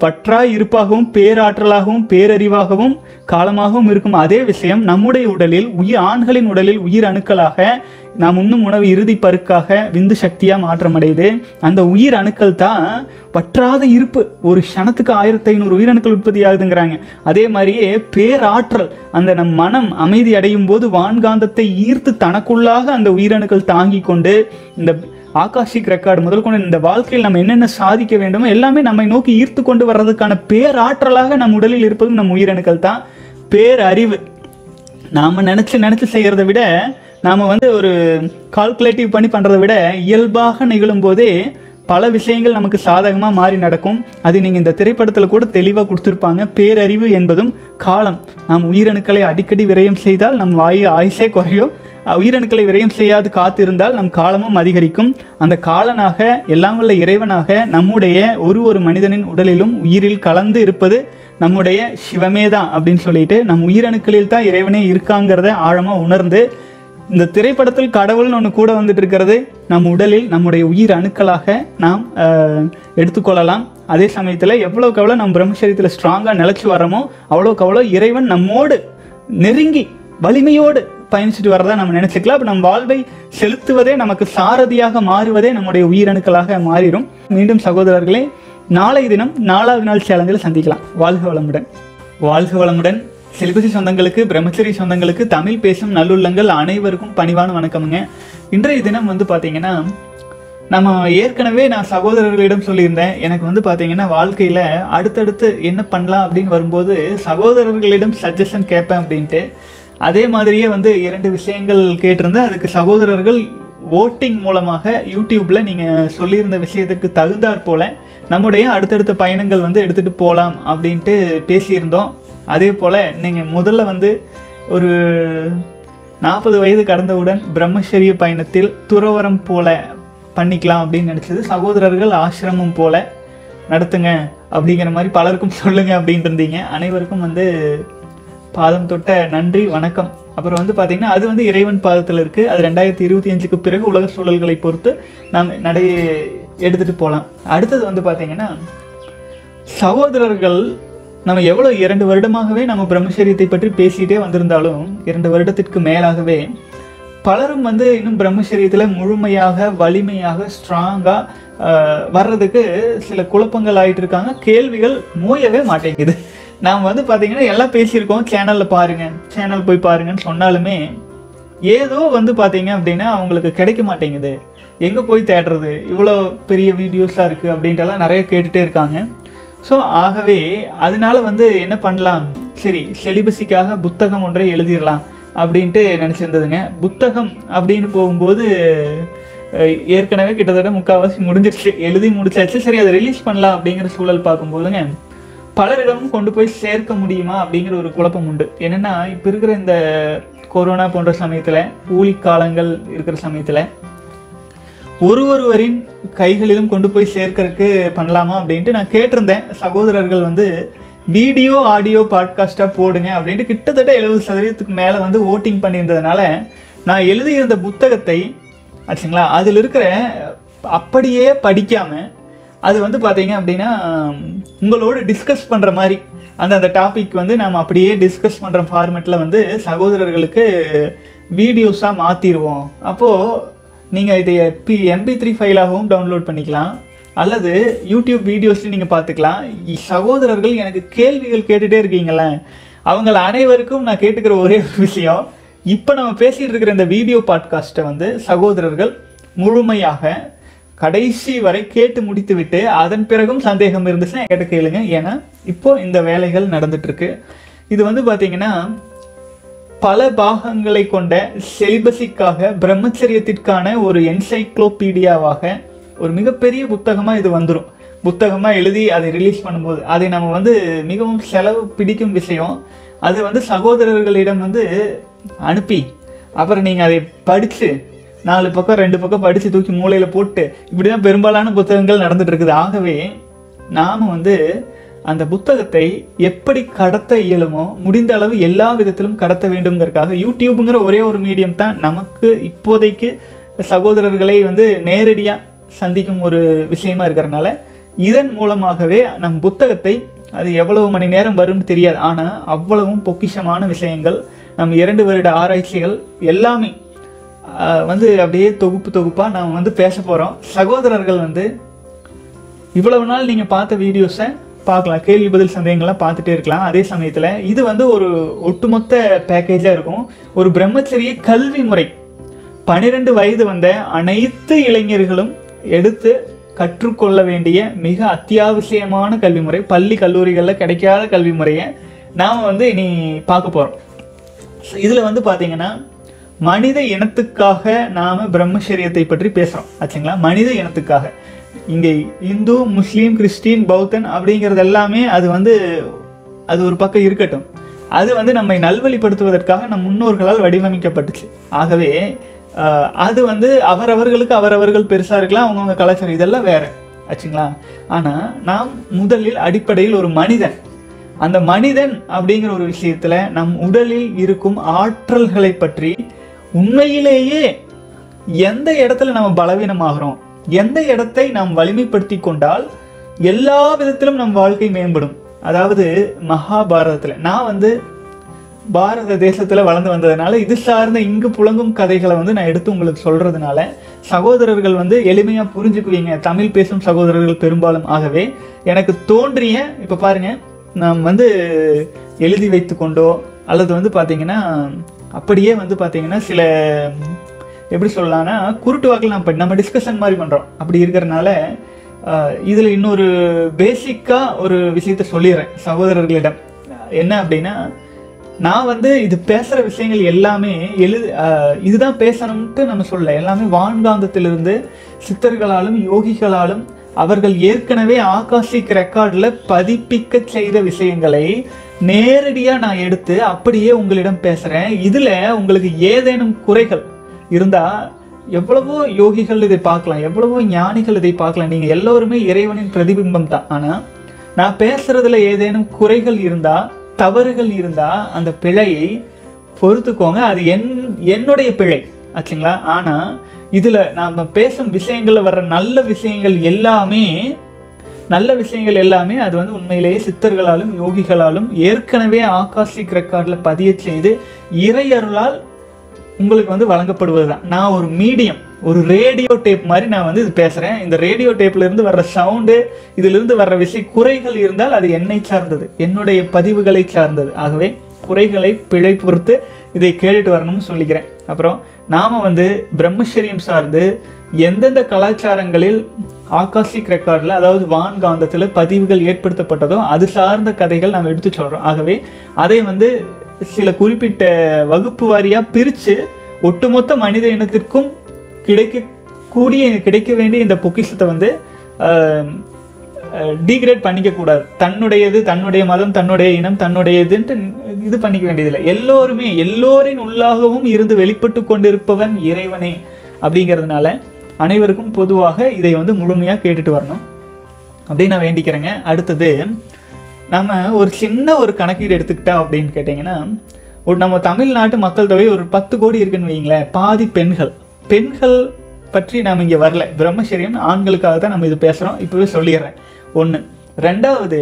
பற்றா இருப்பாகவும் பேராற்றலாகவும் பேரறிவாகவும் காலமாகவும் இருக்கும். அதே விஷயம் நம்முடைய உடலில் உயிர் ஆண்களின் உடலில் உயிர் அணுக்களாக நாம் உண்ணும் உணவு இறுதி பருக்காக விந்து சக்தியாக மாற்றமடையுது. அந்த உயிர் அணுக்கள் தான் பற்றாத இருப்பு. ஒரு க்ஷணத்துக்கு ஆயிரத்தி ஐநூறு உயிரணுக்கள் உற்பத்தி ஆகுதுங்கிறாங்க. அதே மாதிரியே பேராற்றல் அந்த நம் மனம் அமைதி அடையும் போது வான்காந்தத்தை ஈர்த்து தனக்குள்ளாக அந்த உயிரணுக்கள் தாங்கி கொண்டு இந்த ஆகாஷிக் ரெக்கார்டு முதல் கொண்டு இந்த வாழ்க்கையில் நம்ம என்னென்ன சாதிக்க வேண்டுமோ எல்லாமே நம்மை நோக்கி ஈர்த்து கொண்டு வர்றதுக்கான பேராற்றலாக நம் உடலில் இருப்பதும் நம் உயிரணுக்கள் தான். பேரறிவு. நாம நினைச்சு நினைச்சு செய்யறதை விட நாம் வந்து ஒரு கால்குலேட்டிவ் பண்ணி பண்ணுறதை விட இயல்பாக நிகழும் போதே பல விஷயங்கள் நமக்கு சாதகமாக மாறி நடக்கும். அது நீங்கள் இந்த திரைப்படத்தில் கூட தெளிவாக கொடுத்துருப்பாங்க. பேரறிவு என்பதும் காலம். நாம் உயிரணுக்களை அடிக்கடி விரயம் செய்தால் நம் வாயு ஆயுசே குறையும். உயிரணுக்களை விரயம் செய்யாது காத்திருந்தால் நம் காலமும் அதிகரிக்கும். அந்த காலனாக எல்லாம் உள்ள இறைவனாக நம்முடைய ஒரு ஒரு மனிதனின் உடலிலும் உயிரில் கலந்து இருப்பது நம்முடைய சிவமே தான் அப்படின்னு சொல்லிட்டு நம் உயிரணுக்களில் தான் இறைவனே இருக்காங்கிறத ஆழமாக உணர்ந்து இந்த திரைப்படத்தில் கடவுள்னு ஒன்று கூட வந்துட்டு இருக்கிறது நம் உடலில் நம்முடைய உயிர் அணுக்களாக நாம் எடுத்துக்கொள்ளலாம். அதே சமயத்தில் எவ்வளோக்கு எவ்வளோ நம்ம பிரம்மச்சரியத்தில் ஸ்ட்ராங்காக நிலச்சி வரோமோ அவ்வளோக்கு அவ்வளோ இறைவன் நம்மோடு நெருங்கி வலிமையோடு பயணிச்சுட்டு வரதா நம்ம நினைச்சுக்கலாம். அப்போ நம் வாழ்வை செலுத்துவதே நமக்கு சாரதியாக மாறுவதே நம்முடைய உயிரணுக்களாக மாறிடும். மீண்டும் சகோதரர்களே நாளை தினம் நாலாவது நாள் சேலஞ்சில் சந்திக்கலாம். வாழ்க வளமுடன். வாழ்க வளமுடன். செலிபசி சொந்தங்களுக்கு பிரம்மச்சரி சொந்தங்களுக்கு தமிழ் பேசும் நல்லுள்ளங்கள் அனைவருக்கும் பணிவான வணக்கமுங்க. இன்றைய தினம் வந்து பார்த்தீங்கன்னா நம்ம ஏற்கனவே நான் சகோதரர்களிடம் சொல்லியிருந்தேன். எனக்கு வந்து பார்த்தீங்கன்னா வாழ்க்கையில் அடுத்தடுத்து என்ன பண்ணலாம் அப்படின்னு வரும்போது சகோதரர்களிடம் சஜஷன் கேட்பேன் அப்படின்ட்டு. அதே மாதிரியே வந்து இரண்டு விஷயங்கள் கேட்டிருந்தேன். அதுக்கு சகோதரர்கள் ஓட்டிங் மூலமாக யூடியூப்பில் நீங்கள் சொல்லியிருந்த விஷயத்துக்கு தகுந்தாற் போல நம்முடைய அடுத்தடுத்த பயணங்கள் வந்து எடுத்துகிட்டு போகலாம் அப்படின்ட்டு பேசியிருந்தோம். அதே போல் நீங்கள் முதல்ல வந்து ஒரு நாற்பது வயது கடந்தவுடன் பிரம்மச்சரிய பயணத்தில் துறவரம் போல பண்ணிக்கலாம் அப்படின்னு நினச்சது. சகோதரர்கள் ஆசிரமம் போல நடத்துங்க அப்படிங்கிற மாதிரி பலருக்கும் சொல்லுங்கள் அப்படின்ட்டு இருந்தீங்க. அனைவருக்கும் வந்து பாதம் தொட்ட நன்றி வணக்கம். அப்புறம் வந்து பார்த்தீங்கன்னா அது வந்து இறைவன் பாதத்தில் இருக்குது அது ரெண்டாயிரத்தி இருபத்தி அஞ்சுக்கு பிறகு உலக சூழல்களை பொறுத்து நாம் நடை எடுத்துகிட்டு போகலாம் அடுத்தது வந்து பார்த்தீங்கன்னா சகோதரர்கள் நம்ம எவ்வளோ இரண்டு வருடமாகவே நம்ம பிரம்மச்சரியத்தை பற்றி பேசிகிட்டே வந்திருந்தாலும் இரண்டு வருடத்திற்கு மேலாகவே பலரும் வந்து இன்னும் பிரம்மச்சரியத்தில் முழுமையாக வலிமையாக ஸ்ட்ராங்காக வர்றதுக்கு சில குழப்பங்கள் ஆயிட்டு இருக்காங்க. கேள்விகள் மூயவே மாட்டேங்குது. நாம் வந்து பார்த்தீங்கன்னா எல்லாம் பேசியிருக்கோம். சேனலில் பாருங்க. சேனல் போய் பாருங்கன்னு சொன்னாலுமே ஏதோ வந்து பார்த்தீங்க அப்படின்னா அவங்களுக்கு கிடைக்க மாட்டேங்குது. எங்கே போய் தேடுறது? இவ்வளோ பெரிய வீடியோஸாக இருக்குது அப்படின்ட்டுலாம் நிறைய கேட்டுகிட்டே இருக்காங்க. ஸோ ஆகவே அதனால வந்து என்ன பண்ணலாம்? சரி செலிபஸிக்காக புத்தகம் ஒன்றை எழுதிடலாம் அப்படின்ட்டு நினச்சிருந்ததுங்க. புத்தகம் அப்படின்னு போகும்போது ஏற்கனவே கிட்டத்தட்ட முக்கால்வாசி முடிஞ்சிருச்சு. எழுதி முடிச்சாச்சு. சரி அதை ரிலீஸ் பண்ணலாம் அப்படிங்கிற சூழல் பார்க்கும்போதுங்க பலரிடமும் கொண்டு போய் சேர்க்க முடியுமா அப்படிங்கிற ஒரு குழப்பம் உண்டு. என்னென்னா இப்போ இருக்கிற இந்த கொரோனா போன்ற சமயத்தில் ஊழி காலங்கள் இருக்கிற சமயத்தில் ஒரு ஒருவரின் கைகளிலும் கொண்டு போய் சேர்க்கறதுக்கு பண்ணலாமா அப்படின்ட்டு நான் கேட்டிருந்தேன். சகோதரர்கள் வந்து வீடியோ ஆடியோ பாட்காஸ்ட்டாக போடுங்க அப்படின்ட்டு கிட்டத்தட்ட எழுபது சதவீதத்துக்கு மேலே வந்து ஓட்டிங் பண்ணியிருந்ததுனால நான் எழுதியிருந்த புத்தகத்தை ஆச்சுங்களா அதில் இருக்கிற அப்படியே படிக்காம அது வந்து பார்த்தீங்க அப்படின்னா உங்களோட டிஸ்கஸ் பண்ணுற மாதிரி அந்த அந்த டாபிக் வந்து நாம் அப்படியே டிஸ்கஸ் பண்ணுற ஃபார்மெட்டில் வந்து சகோதரர்களுக்கு வீடியோஸாக மாற்றிடுவோம் அப்போது நீங்கள் இதை பி எம்பி த்ரீ ஃபைலாகவும் டவுன்லோட் பண்ணிக்கலாம். அல்லது யூடியூப் வீடியோஸ்லையும் நீங்கள் பார்த்துக்கலாம். இ- சகோதரர்கள் எனக்கு கேள்விகள் கேட்டுகிட்டே இருக்கீங்களே அவங்கள அனைவருக்கும் நான் கேட்டுக்கிற ஒரே ஒரு விஷயம். இப்போ நம்ம பேசிகிட்டு இருக்கிற இந்த வீடியோ பாட்காஸ்ட்டை வந்து சகோதரர்கள் முழுமையாக கடைசி வரை கேட்டு முடித்துவிட்டு அதன் பிறகும் சந்தேகம் இருந்துச்சுன்னா என்கிட்ட கேளுங்க. ஏன்னா இப்போ இந்த வேலைகள் நடந்துட்டு இருக்கு. இது வந்து பார்த்திங்கன்னா பல பாகங்களை கொண்ட செலிபஸிக்காக பிரம்மச்சரியத்திற்கான ஒரு என்சைக்ளோபீடியாவாக ஒரு மிகப்பெரிய புத்தகமாக இது வந்துடும் புத்தகமாக எழுதி அதை ரிலீஸ் பண்ணும்போது. அதை நம்ம வந்து மிகவும் செலவு பிடிக்கும் விஷயம். அது வந்து சகோதரர்களிடம் வந்து அனுப்பி அப்புறம் நீங்கள் அதை படித்து நாலு பக்கம் ரெண்டு பக்கம் படித்து தூக்கி மூளையில் போட்டு இப்படி தான் பெரும்பாலான புத்தகங்கள் நடந்துகிட்டு இருக்குது. ஆகவே நாம் வந்து அந்த புத்தகத்தை எப்படி கடத்த இயலுமோ முடிந்த அளவு எல்லா விதத்திலும் கடத்த வேண்டும்ங்கிறதுக்காக யூடியூப்புங்கிற ஒரே ஒரு மீடியம் தான் நமக்கு இப்போதைக்கு சகோதரர்களை வந்து நேரடியாக சந்திக்கும் ஒரு விஷயமா இருக்கிறனால இதன் மூலமாகவே நம் புத்தகத்தை அது எவ்வளவு மணி நேரம் வரும்னு தெரியாது. ஆனால் அவ்வளவும் பொக்கிஷமான விஷயங்கள் நம் இரண்டு வருட ஆராய்ச்சிகள் எல்லாமே வந்து அப்படியே தொகுப்பு தொகுப்பாக நாம் வந்து பேச போகிறோம் சகோதரர்கள் வந்து இவ்வளவு நாள் நீங்கள் பார்த்த வீடியோஸை பார்க்கலாம். கேள்வி பதில் சந்தேகங்கள்லாம் பார்த்துட்டே இருக்கலாம். அதே சமயத்தில் இது வந்து ஒரு ஒட்டுமொத்த பேக்கேஜாக இருக்கும். ஒரு பிரம்மச்சரிய கல்வி முறை. பனிரெண்டு வயது வந்த அனைத்து இளைஞர்களும் எடுத்து கற்றுக்கொள்ள வேண்டிய மிக அத்தியாவசியமான கல்வி முறை. பள்ளி கல்லூரிகளில் கிடைக்காத கல்வி முறையை நாம் வந்து இனி பார்க்க போகிறோம் இதில் வந்து பார்த்திங்கன்னா மனித இனத்துக்காக நாம் பிரம்மச்சரியத்தை பற்றி பேசுகிறோம் ஆச்சுங்களா? மனித இனத்துக்காக. இங்கே இந்து முஸ்லீம் கிறிஸ்டின் பௌத்தன் அப்படிங்கிறது எல்லாமே அது வந்து அது ஒரு பக்கம் இருக்கட்டும். அது வந்து நம்மை நல்வழிப்படுத்துவதற்காக நம் முன்னோர்களால் வடிவமைக்கப்பட்டுச்சு. ஆகவே அது வந்து அவரவர்களுக்கு அவரவர்கள் பெருசாக இருக்கலாம் அவங்கவுங்க கலாச்சாரம் இதெல்லாம் வேற. ஆச்சுங்களா? ஆனால் நாம் முதலில் அடிப்படையில் ஒரு மனிதன். அந்த மனிதன் அப்படிங்கிற ஒரு விஷயத்தில் நம் உடலில் இருக்கும் ஆற்றல்களை பற்றி உண்மையிலேயே எந்த இடத்துல நம்ம பலவீனமாகிறோம்? எந்த இடத்தை நாம் வலிமைப்படுத்தி கொண்டால் எல்லா விதத்திலும் நம் வாழ்க்கை மேம்படும். அதாவது மகாபாரதத்தில் நான் வந்து பாரத தேசத்தில் வளர்ந்து வந்ததுனால இது சார்ந்த இங்கு புழங்கும் கதைகளை வந்து நான் எடுத்து உங்களுக்கு சொல்கிறதுனால சகோதரர்கள் வந்து எளிமையாக புரிஞ்சுக்குவீங்க. தமிழ் பேசும் சகோதரர்கள் பெரும்பாலும் ஆகவே எனக்கு தோன்றிய இப்போ பாருங்கள் நாம் வந்து எழுதி வைத்து கொண்டோ அல்லது வந்து பார்த்திங்கன்னா அப்படியே வந்து பார்த்திங்கன்னா சில எப்படி சொல்லலாம்னா குருட்டு வாக்கில் நம்ம நம்ம டிஸ்கஷன் மாதிரி பண்ணுறோம் அப்படி இருக்கிறனால இதில் இன்னொரு பேசிக்காக ஒரு விஷயத்த சொல்லிடுறேன் சகோதரர்களிடம். என்ன அப்படின்னா நான் வந்து இது பேசுகிற விஷயங்கள் எல்லாமே எழு இதுதான் பேசணும்ட்டு நம்ம சொல்லலை. எல்லாமே வான்காந்தத்திலிருந்து சித்தர்களாலும் யோகிகளாலும் அவர்கள் ஏற்கனவே ஆகாஷிக் ரெக்கார்டில் பதிப்பிக்க செய்த விஷயங்களை நேரடியாக நான் எடுத்து அப்படியே உங்களிடம் பேசுகிறேன் இதில் உங்களுக்கு ஏதேனும் குறைகள்? இருந்தால் எவ்வளவோ யோகிகள் இதை பார்க்கலாம் எவ்வளவோ ஞானிகள் இதை பார்க்கலாம். நீங்கள் எல்லோருமே இறைவனின் பிரதிபிம்பம் தான். ஆனால் நான் பேசுகிறதுல ஏதேனும் குறைகள் இருந்தால் தவறுகள் இருந்தால் அந்த பிழையை பொறுத்துக்கோங்க. அது என் என்னுடைய பிழை ஆச்சுங்களா? ஆனால் இதில் நாம் பேசும் விஷயங்களில் வர்ற நல்ல விஷயங்கள் எல்லாமே நல்ல விஷயங்கள் எல்லாமே அது வந்து உண்மையிலேயே சித்தர்களாலும் யோகிகளாலும் ஏற்கனவே ஆகாஷிக் ரெக்கார்டில் பதிய செய்து இறையருளால் உங்களுக்கு வந்து வழங்கப்படுவது தான் நான் ஒரு மீடியம் ஒரு ரேடியோ டேப் மாதிரி நான் வந்து இது பேசுகிறேன் இந்த ரேடியோ டேப்ல இருந்து வர்ற சவுண்டு இதிலிருந்து வர்ற விஷய குறைகள் இருந்தால் அது என்னை சார்ந்தது என்னுடைய பதிவுகளை சார்ந்தது. ஆகவே குறைகளை பிழை பொறுத்து இதை கேட்டுட்டு வரணும்னு சொல்லிக்கிறேன். அப்புறம் நாம் வந்து பிரம்மச்சரியம் சார்ந்து எந்தெந்த கலாச்சாரங்களில் ஆகாஷிக் ரெக்கார்டில் அதாவது வான்காந்தத்தில் பதிவுகள் ஏற்படுத்தப்பட்டதோ அது சார்ந்த கதைகள் நாம் எடுத்து சொல்கிறோம் ஆகவே அதை வந்து சில குறிப்பிட்ட வகுப்பு வாரியாக பிரித்து ஒட்டுமொத்த மனித இனத்திற்கும் கிடைக்கக்கூடிய கிடைக்க வேண்டிய இந்த பொக்கிஷத்தை வந்து டீக்ரேட் பண்ணிக்கக்கூடாது தன்னுடையது தன்னுடைய மதம் தன்னுடைய இனம் தன்னுடையதுன்ட்டு இது பண்ணிக்க வேண்டியதில்லை. எல்லோருமே எல்லோரின் உள்ளாகவும் இருந்து வெளிப்பட்டு கொண்டிருப்பவன் இறைவனே அப்படிங்கிறதுனால அனைவருக்கும் பொதுவாக இதை வந்து முழுமையாக கேட்டுட்டு வரணும். அப்படின்னு நான் வேண்டிக்கிறேங்க. அடுத்தது நம்ம ஒரு சின்ன ஒரு கணக்கீடு எடுத்துக்கிட்டா அப்படின்னு கேட்டிங்கன்னா ஒரு நம்ம தமிழ்நாட்டு மக்கள் தொகை ஒரு பத்து கோடி இருக்குன்னு வைங்களேன் பாதி பெண்கள். பெண்கள் பற்றி நாம் இங்கே வரல. பிரம்மச்சரியம் ஆண்களுக்காக தான் நம்ம இது பேசுகிறோம் இப்போவே சொல்லிடுறேன். ஒன்று ரெண்டாவது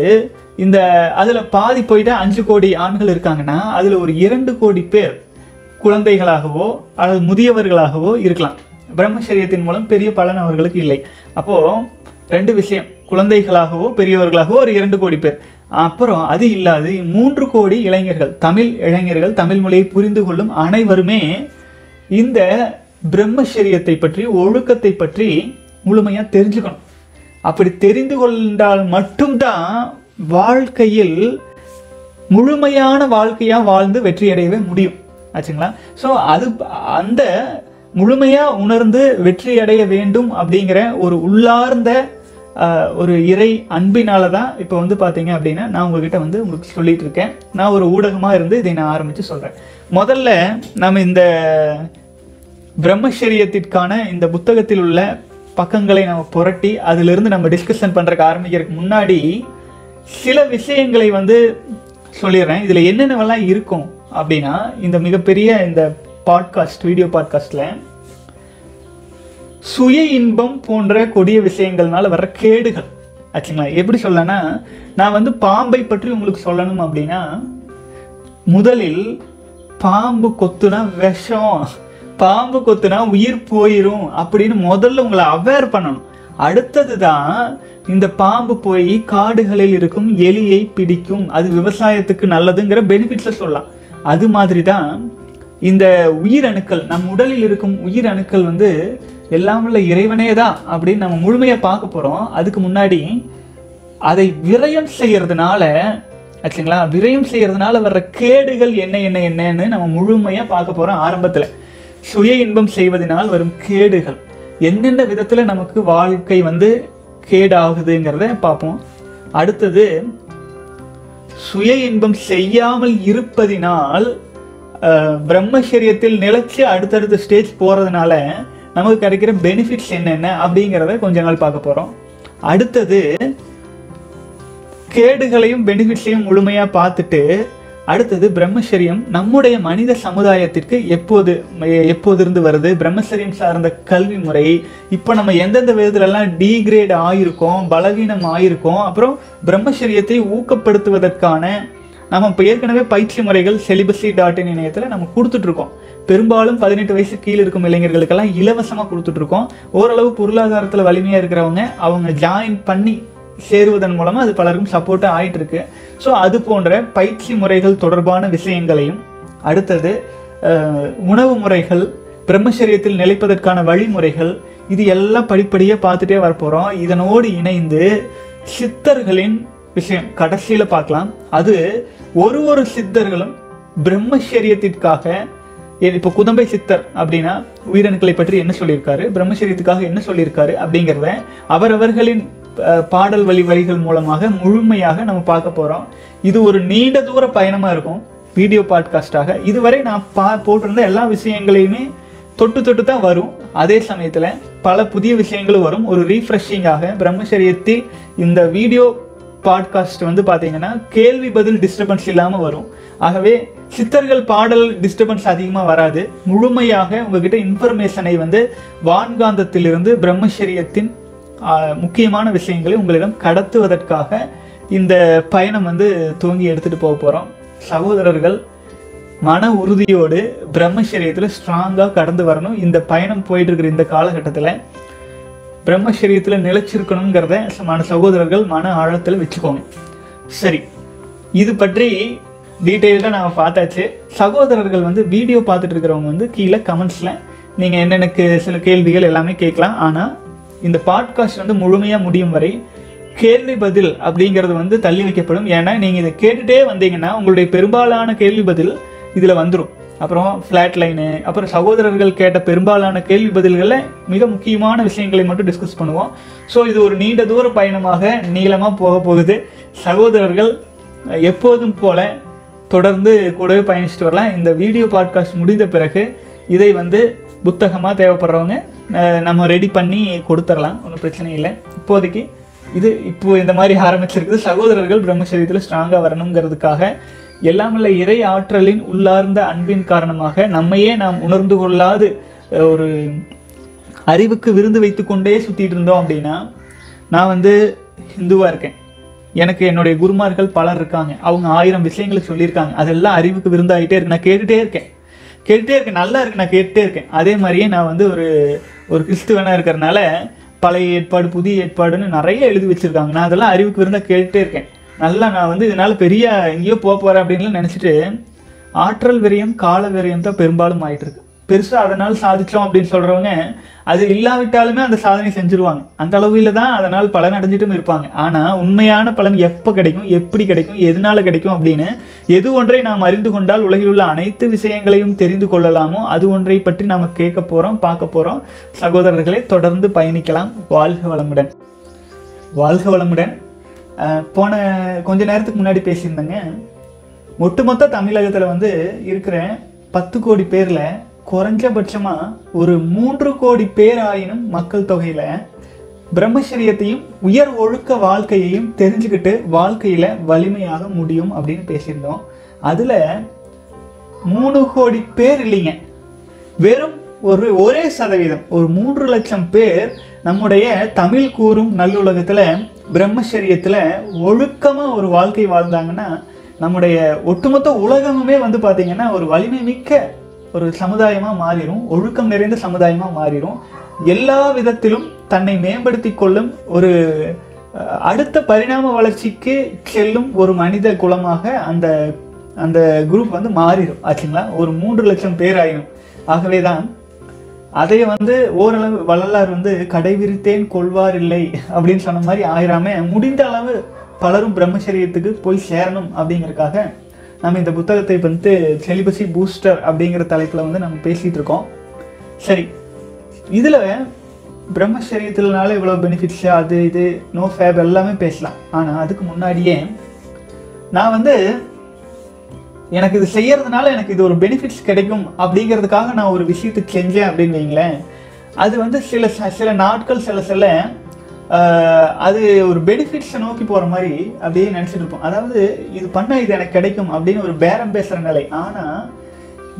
இந்த அதில் பாதி போயிட்டு அஞ்சு கோடி ஆண்கள் இருக்காங்கன்னா அதில் ஒரு இரண்டு கோடி பேர் குழந்தைகளாகவோ அல்லது முதியவர்களாகவோ இருக்கலாம். பிரம்மச்சரியத்தின் மூலம் பெரிய பலன் அவர்களுக்கு இல்லை. அப்போது ரெண்டு விஷயம். குழந்தைகளாகவோ பெரியவர்களாகவோ ஒரு இரண்டு கோடி பேர். அப்புறம் அது இல்லாது மூன்று கோடி இளைஞர்கள் தமிழ் இளைஞர்கள் தமிழ் மொழியை புரிந்து கொள்ளும் அனைவருமே இந்த பிரம்மச்சரியத்தை பற்றி ஒழுக்கத்தை பற்றி முழுமையாக தெரிஞ்சுக்கணும். அப்படி தெரிந்து கொண்டால் மட்டும்தான் வாழ்க்கையில் முழுமையான வாழ்க்கையாக வாழ்ந்து வெற்றி அடையவே முடியும். ஆச்சுங்களா? ஸோ அது அந்த முழுமையாக உணர்ந்து வெற்றி அடைய வேண்டும் அப்படிங்கிற ஒரு உள்ளார்ந்த ஒரு இறை அன்பினால தான் இப்போ வந்து பார்த்தீங்க அப்படின்னா நான் உங்ககிட்ட வந்து உங்களுக்கு சொல்லிட்டு இருக்கேன் நான் ஒரு ஊடகமாக இருந்து இதை நான் ஆரம்பித்து சொல்கிறேன் முதல்ல நம்ம இந்த பிரம்மச்சரியத்திற்கான இந்த புத்தகத்தில் உள்ள பக்கங்களை நம்ம புரட்டி அதிலிருந்து நம்ம டிஸ்கஷன் பண்ணுறக்கு ஆரம்பிக்கிறதுக்கு முன்னாடி சில விஷயங்களை வந்து சொல்லிடுறேன். இதில் என்னென்னவெல்லாம் இருக்கும் அப்படின்னா இந்த மிகப்பெரிய இந்த பாட்காஸ்ட் வீடியோ பாட்காஸ்ட்டில் சுய இன்பம் போன்ற கொடிய விஷயங்கள்னால வர்ற கேடுகள். ஆச்சுங்களா? எப்படி சொல்லனா நான் வந்து பாம்பை பற்றி உங்களுக்கு சொல்லணும் அப்படின்னா முதலில் பாம்பு கொத்துனா விஷம் பாம்பு கொத்துனா உயிர் போயிரும் அப்படின்னு முதல்ல உங்களை அவேர் பண்ணணும். அடுத்தது தான் இந்த பாம்பு போய் காடுகளில் இருக்கும் எலியை பிடிக்கும். அது விவசாயத்துக்கு நல்லதுங்கிற பெனிஃபிட்ஸை சொல்லலாம். அது மாதிரி தான் இந்த உயிரணுக்கள் நம் உடலில் இருக்கும் உயிரணுக்கள் வந்து எல்லாம் உள்ள இறைவனே தான் அப்படின்னு நம்ம முழுமையாக பார்க்க போகிறோம் அதுக்கு முன்னாடி அதை விரயம் செய்யறதுனால ஆச்சுங்களா? விரயம் செய்யறதுனால வர்ற கேடுகள் என்ன என்ன என்னன்னு நம்ம முழுமையாக பார்க்க போகிறோம் ஆரம்பத்தில். சுய இன்பம் செய்வதனால் வரும் கேடுகள். எந்தெந்த விதத்தில் நமக்கு வாழ்க்கை வந்து கேடாகுதுங்கிறத பார்ப்போம். அடுத்தது சுய இன்பம் செய்யாமல் இருப்பதினால் பிரம்மச்சரியத்தில் நிலைச்சு அடுத்தடுத்த ஸ்டேஜ் போகிறதுனால நமக்கு கிடைக்கிற பெனிஃபிட்ஸ் என்னென்ன அப்படிங்கிறத கொஞ்ச நாள் பார்க்க போகிறோம் அடுத்தது கேடுகளையும் பெனிஃபிட்ஸையும் முழுமையாக பார்த்துட்டு அடுத்தது பிரம்மச்சரியம் நம்முடைய மனித சமுதாயத்திற்கு எப்போது எப்போது இருந்து வருது? பிரம்மச்சரியம் சார்ந்த கல்வி முறை இப்போ நம்ம எந்தெந்த விதத்துலலாம் டீக்ரேட் ஆயிருக்கோம் பலவீனம் ஆயிருக்கோம் அப்புறம் பிரம்மச்சரியத்தை ஊக்கப்படுத்துவதற்கான நம்ம இப்போ ஏற்கனவே பயிற்சி முறைகள் செலிபஸி டாட் இன் இணையத்தில் நம்ம கொடுத்துட்ருக்கோம் பெரும்பாலும் பதினெட்டு வயசு கீழே இருக்கும் இளைஞர்களுக்கெல்லாம் இலவசமாக கொடுத்துட்ருக்கோம் ஓரளவு பொருளாதாரத்தில் வலிமையாக இருக்கிறவங்க அவங்க ஜாயின் பண்ணி சேருவதன் மூலமாக அது பலருக்கும் சப்போர்ட்டாக ஆகிட்டு இருக்கு ஸோ அது போன்ற பயிற்சி முறைகள் தொடர்பான விஷயங்களையும் அடுத்தது உணவு முறைகள் பிரம்மச்சரியத்தில் நிலைப்பதற்கான வழிமுறைகள் இது எல்லாம் படிப்படியாக பார்த்துட்டே வரப்போகிறோம் இதனோடு இணைந்து சித்தர்களின் விஷயம். கடைசியில பார்க்கலாம். அது ஒரு ஒரு சித்தர்களும் பிரம்மச்சரியத்திற்காக ஏ- இப்போ குதம்பை சித்தர் அப்படின்னா உயிரணுக்களை பற்றி என்ன சொல்லியிருக்காரு? பிரம்மச்சரியத்துக்காக என்ன சொல்லியிருக்காரு அப்படிங்கிறத அவரவர்களின் பாடல் வழி வரிகள் மூலமாக முழுமையாக நம்ம பார்க்க போகிறோம் இது ஒரு நீண்ட தூர பயணமாக இருக்கும். வீடியோ பாட்காஸ்டாக. இதுவரை நான் பா போட்டிருந்த எல்லா விஷயங்களையுமே தொட்டு தொட்டு தான் வரும். அதே சமயத்தில் பல புதிய விஷயங்களும் வரும். ஒரு ரீஃப்ரெஷிங்காக பிரம்மச்சரியத்தில் இந்த வீடியோ பாட்காஸ்ட் வந்து பார்த்தீங்கன்னா கேள்வி பதில் டிஸ்டர்பன்ஸ் இல்லாமல் வரும். ஆகவே சித்தர்கள் பாடல் டிஸ்டர்பன்ஸ் அதிகமாக வராது. முழுமையாக உங்ககிட்ட இன்ஃபர்மேஷனை வந்து வான்காந்தத்திலிருந்து பிரம்மச்சரியத்தின் முக்கியமான விஷயங்களை உங்களிடம் கடத்துவதற்காக இந்த பயணம் வந்து துவங்கி எடுத்துட்டு போக போகிறோம் சகோதரர்கள் மன உறுதியோடு பிரம்மச்சரியத்தில் ஸ்ட்ராங்காக கடந்து வரணும். இந்த பயணம் போயிட்டு இருக்கிற இந்த காலகட்டத்தில் பிரம்மசரீரத்தில் நிலைச்சிருக்கணுங்கிறத மன சகோதரர்கள் மன ஆழத்தில் வச்சுக்கோங்க. சரி. இது பற்றி டீட்டெயில்டாக நான் பார்த்தாச்சு. சகோதரர்கள் வந்து வீடியோ பார்த்துட்டு இருக்கிறவங்க வந்து கீழே கமெண்ட்ஸில் நீங்கள் என்னென்னக்கு சில கேள்விகள் எல்லாமே கேட்கலாம். ஆனால் இந்த பாட்காஸ்ட் வந்து முழுமையாக முடியும் வரை கேள்வி பதில் அப்படிங்கிறது வந்து தள்ளி வைக்கப்படும். ஏன்னா நீங்கள் இதை கேட்டுகிட்டே வந்தீங்கன்னா உங்களுடைய பெரும்பாலான கேள்வி பதில் இதில் வந்துடும் அப்புறம் ஃப்ளாட் லைனு அப்புறம் சகோதரர்கள் கேட்ட பெரும்பாலான கேள்வி பதில்களில் மிக முக்கியமான விஷயங்களை மட்டும் டிஸ்கஸ் பண்ணுவோம். ஸோ இது ஒரு நீண்ட தூர பயணமாக நீளமாக போக போகுது. சகோதரர்கள் எப்போதும் போல தொடர்ந்து கூடவே பயணிச்சுட்டு வரலாம். இந்த வீடியோ பாட்காஸ்ட் முடிந்த பிறகு இதை வந்து புத்தகமாக தேவைப்படுறவங்க நம்ம ரெடி பண்ணி கொடுத்துடலாம். ஒன்றும் பிரச்சனை இல்லை. இப்போதைக்கு இது இப்போ இந்த மாதிரி ஆரம்பிச்சிருக்குது. சகோதரர்கள் பிரம்மச்சரியத்தில் ஸ்ட்ராங்காக வரணுங்கிறதுக்காக எல்லாமல்ல இறை ஆற்றலின் உள்ளார்ந்த அன்பின் காரணமாக நம்மையே நாம் உணர்ந்து கொள்ளாது ஒரு அறிவுக்கு விருந்து வைத்துக்கொண்டே சுற்றிட்டு இருந்தோம் அப்படின்னா நான் வந்து ஹிந்துவாக இருக்கேன். எனக்கு என்னுடைய குருமார்கள் பலர் இருக்காங்க. அவங்க ஆயிரம் விஷயங்களை சொல்லியிருக்காங்க. அதெல்லாம் அறிவுக்கு விருந்தாகிட்டே இருக்கு. நான் கேட்டுகிட்டே இருக்கேன். கேட்டுட்டே இருக்கேன். நல்லா இருக்கு. நான் கேட்டுகிட்டே இருக்கேன். அதே மாதிரியே நான் வந்து ஒரு ஒரு கிறிஸ்துவனாக இருக்கிறனால பழைய ஏற்பாடு புதிய ஏற்பாடுன்னு நிறைய எழுதி வச்சுருக்காங்க. நான் அதெல்லாம் அறிவுக்கு விருந்தாக கேட்டுட்டே இருக்கேன். நல்லா நான் வந்து இதனால பெரிய எங்கேயோ போக போகிறேன் அப்படின்னு நினச்சிட்டு ஆற்றல் விரயம் கால விரயம் தான் பெரும்பாலும் ஆயிட்டு இருக்கு அதனால் சாதித்தோம் அப்படின்னு சொல்கிறவங்க அது இல்லாவிட்டாலுமே அந்த சாதனை செஞ்சுருவாங்க. அந்த அளவில் தான் அதனால் பலன் அடைஞ்சிட்டும் இருப்பாங்க. ஆனால் உண்மையான பலன் எப்போ கிடைக்கும் எப்படி கிடைக்கும் எதனால் கிடைக்கும் அப்படின்னு எது ஒன்றை நாம் அறிந்து கொண்டால் உலகில் உள்ள அனைத்து விஷயங்களையும் தெரிந்து கொள்ளலாமோ அது ஒன்றை பற்றி நாம் கேட்க போகிறோம் பார்க்க போகிறோம் சகோதரர்களை தொடர்ந்து பயணிக்கலாம். வாழ்க வளமுடன். வாழ்க வளமுடன். போன கொஞ்ச நேரத்துக்கு முன்னாடி பேசியிருந்தேங்க. ஒட்டுமொத்த தமிழகத்தில் வந்து இருக்கிற பத்து கோடி பேரில் குறைஞ்சபட்சமாக ஒரு மூன்று கோடி பேர் ஆயினும் மக்கள் தொகையில் பிரம்மச்சரியத்தையும் உயர் ஒழுக்க வாழ்க்கையையும் தெரிஞ்சுக்கிட்டு வாழ்க்கையில் வலிமையாக முடியும் அப்படின்னு பேசியிருந்தோம். அதில் மூணு கோடி பேர் இல்லைங்க. வெறும் ஒரு ஒரே சதவீதம் ஒரு மூன்று லட்சம் பேர் நம்முடைய தமிழ் கூறும் நல்லுலகத்தில் பிரம்மச்சரியத்தில் ஒழுக்கமாக ஒரு வாழ்க்கை வாழ்ந்தாங்கன்னா நம்முடைய ஒட்டுமொத்த உலகமுமே வந்து பார்த்திங்கன்னா ஒரு வலிமை மிக்க ஒரு சமுதாயமாக மாறிடும் ஒழுக்கம் நிறைந்த சமுதாயமாக மாறிடும் எல்லா விதத்திலும் தன்னை மேம்படுத்தி கொள்ளும் ஒரு அடுத்த பரிணாம வளர்ச்சிக்கு செல்லும் ஒரு மனித குலமாக அந்த அந்த குரூப் வந்து மாறிடும் ஆச்சுங்களா? ஒரு மூன்று லட்சம் பேர் ஆயிடும் ஆகவே தான் அதை வந்து ஓரளவு வள்ளலார் வந்து கடைவிரித்தேன் கொள்வார் இல்லை அப்படின்னு சொன்ன மாதிரி ஆயிராம முடிந்த அளவு பலரும் பிரம்மச்சரியத்துக்கு போய் சேரணும் அப்படிங்கிறதுக்காக நம்ம இந்த புத்தகத்தை வந்து செலிபசி பூஸ்டர் அப்படிங்கிற தலைப்பில் வந்து நம்ம பேசிகிட்டு இருக்கோம். சரி இதில் பிரம்மச்சரியத்தினால இவ்வளோ பெனிஃபிட்ஸ் அது இது நோ ஃபேப் எல்லாமே பேசலாம். ஆனால் அதுக்கு முன்னாடியே நான் வந்து எனக்கு இது செய்யறதுனால எனக்கு இது ஒரு பெனிஃபிட்ஸ் கிடைக்கும் அப்படிங்கிறதுக்காக நான் ஒரு விஷயத்தை செஞ்சேன் அப்படின்னு வைங்களேன். அது வந்து சில ச- சில நாட்கள் சில சில அது ஒரு பெனிஃபிட்ஸை நோக்கி போகிற மாதிரி அப்படியே நினச்சிட்டு இருப்போம். அதாவது இது பண்ணால் இது எனக்கு கிடைக்கும் அப்படின்னு ஒரு பேரம் பேசுகிற நிலை. ஆனால்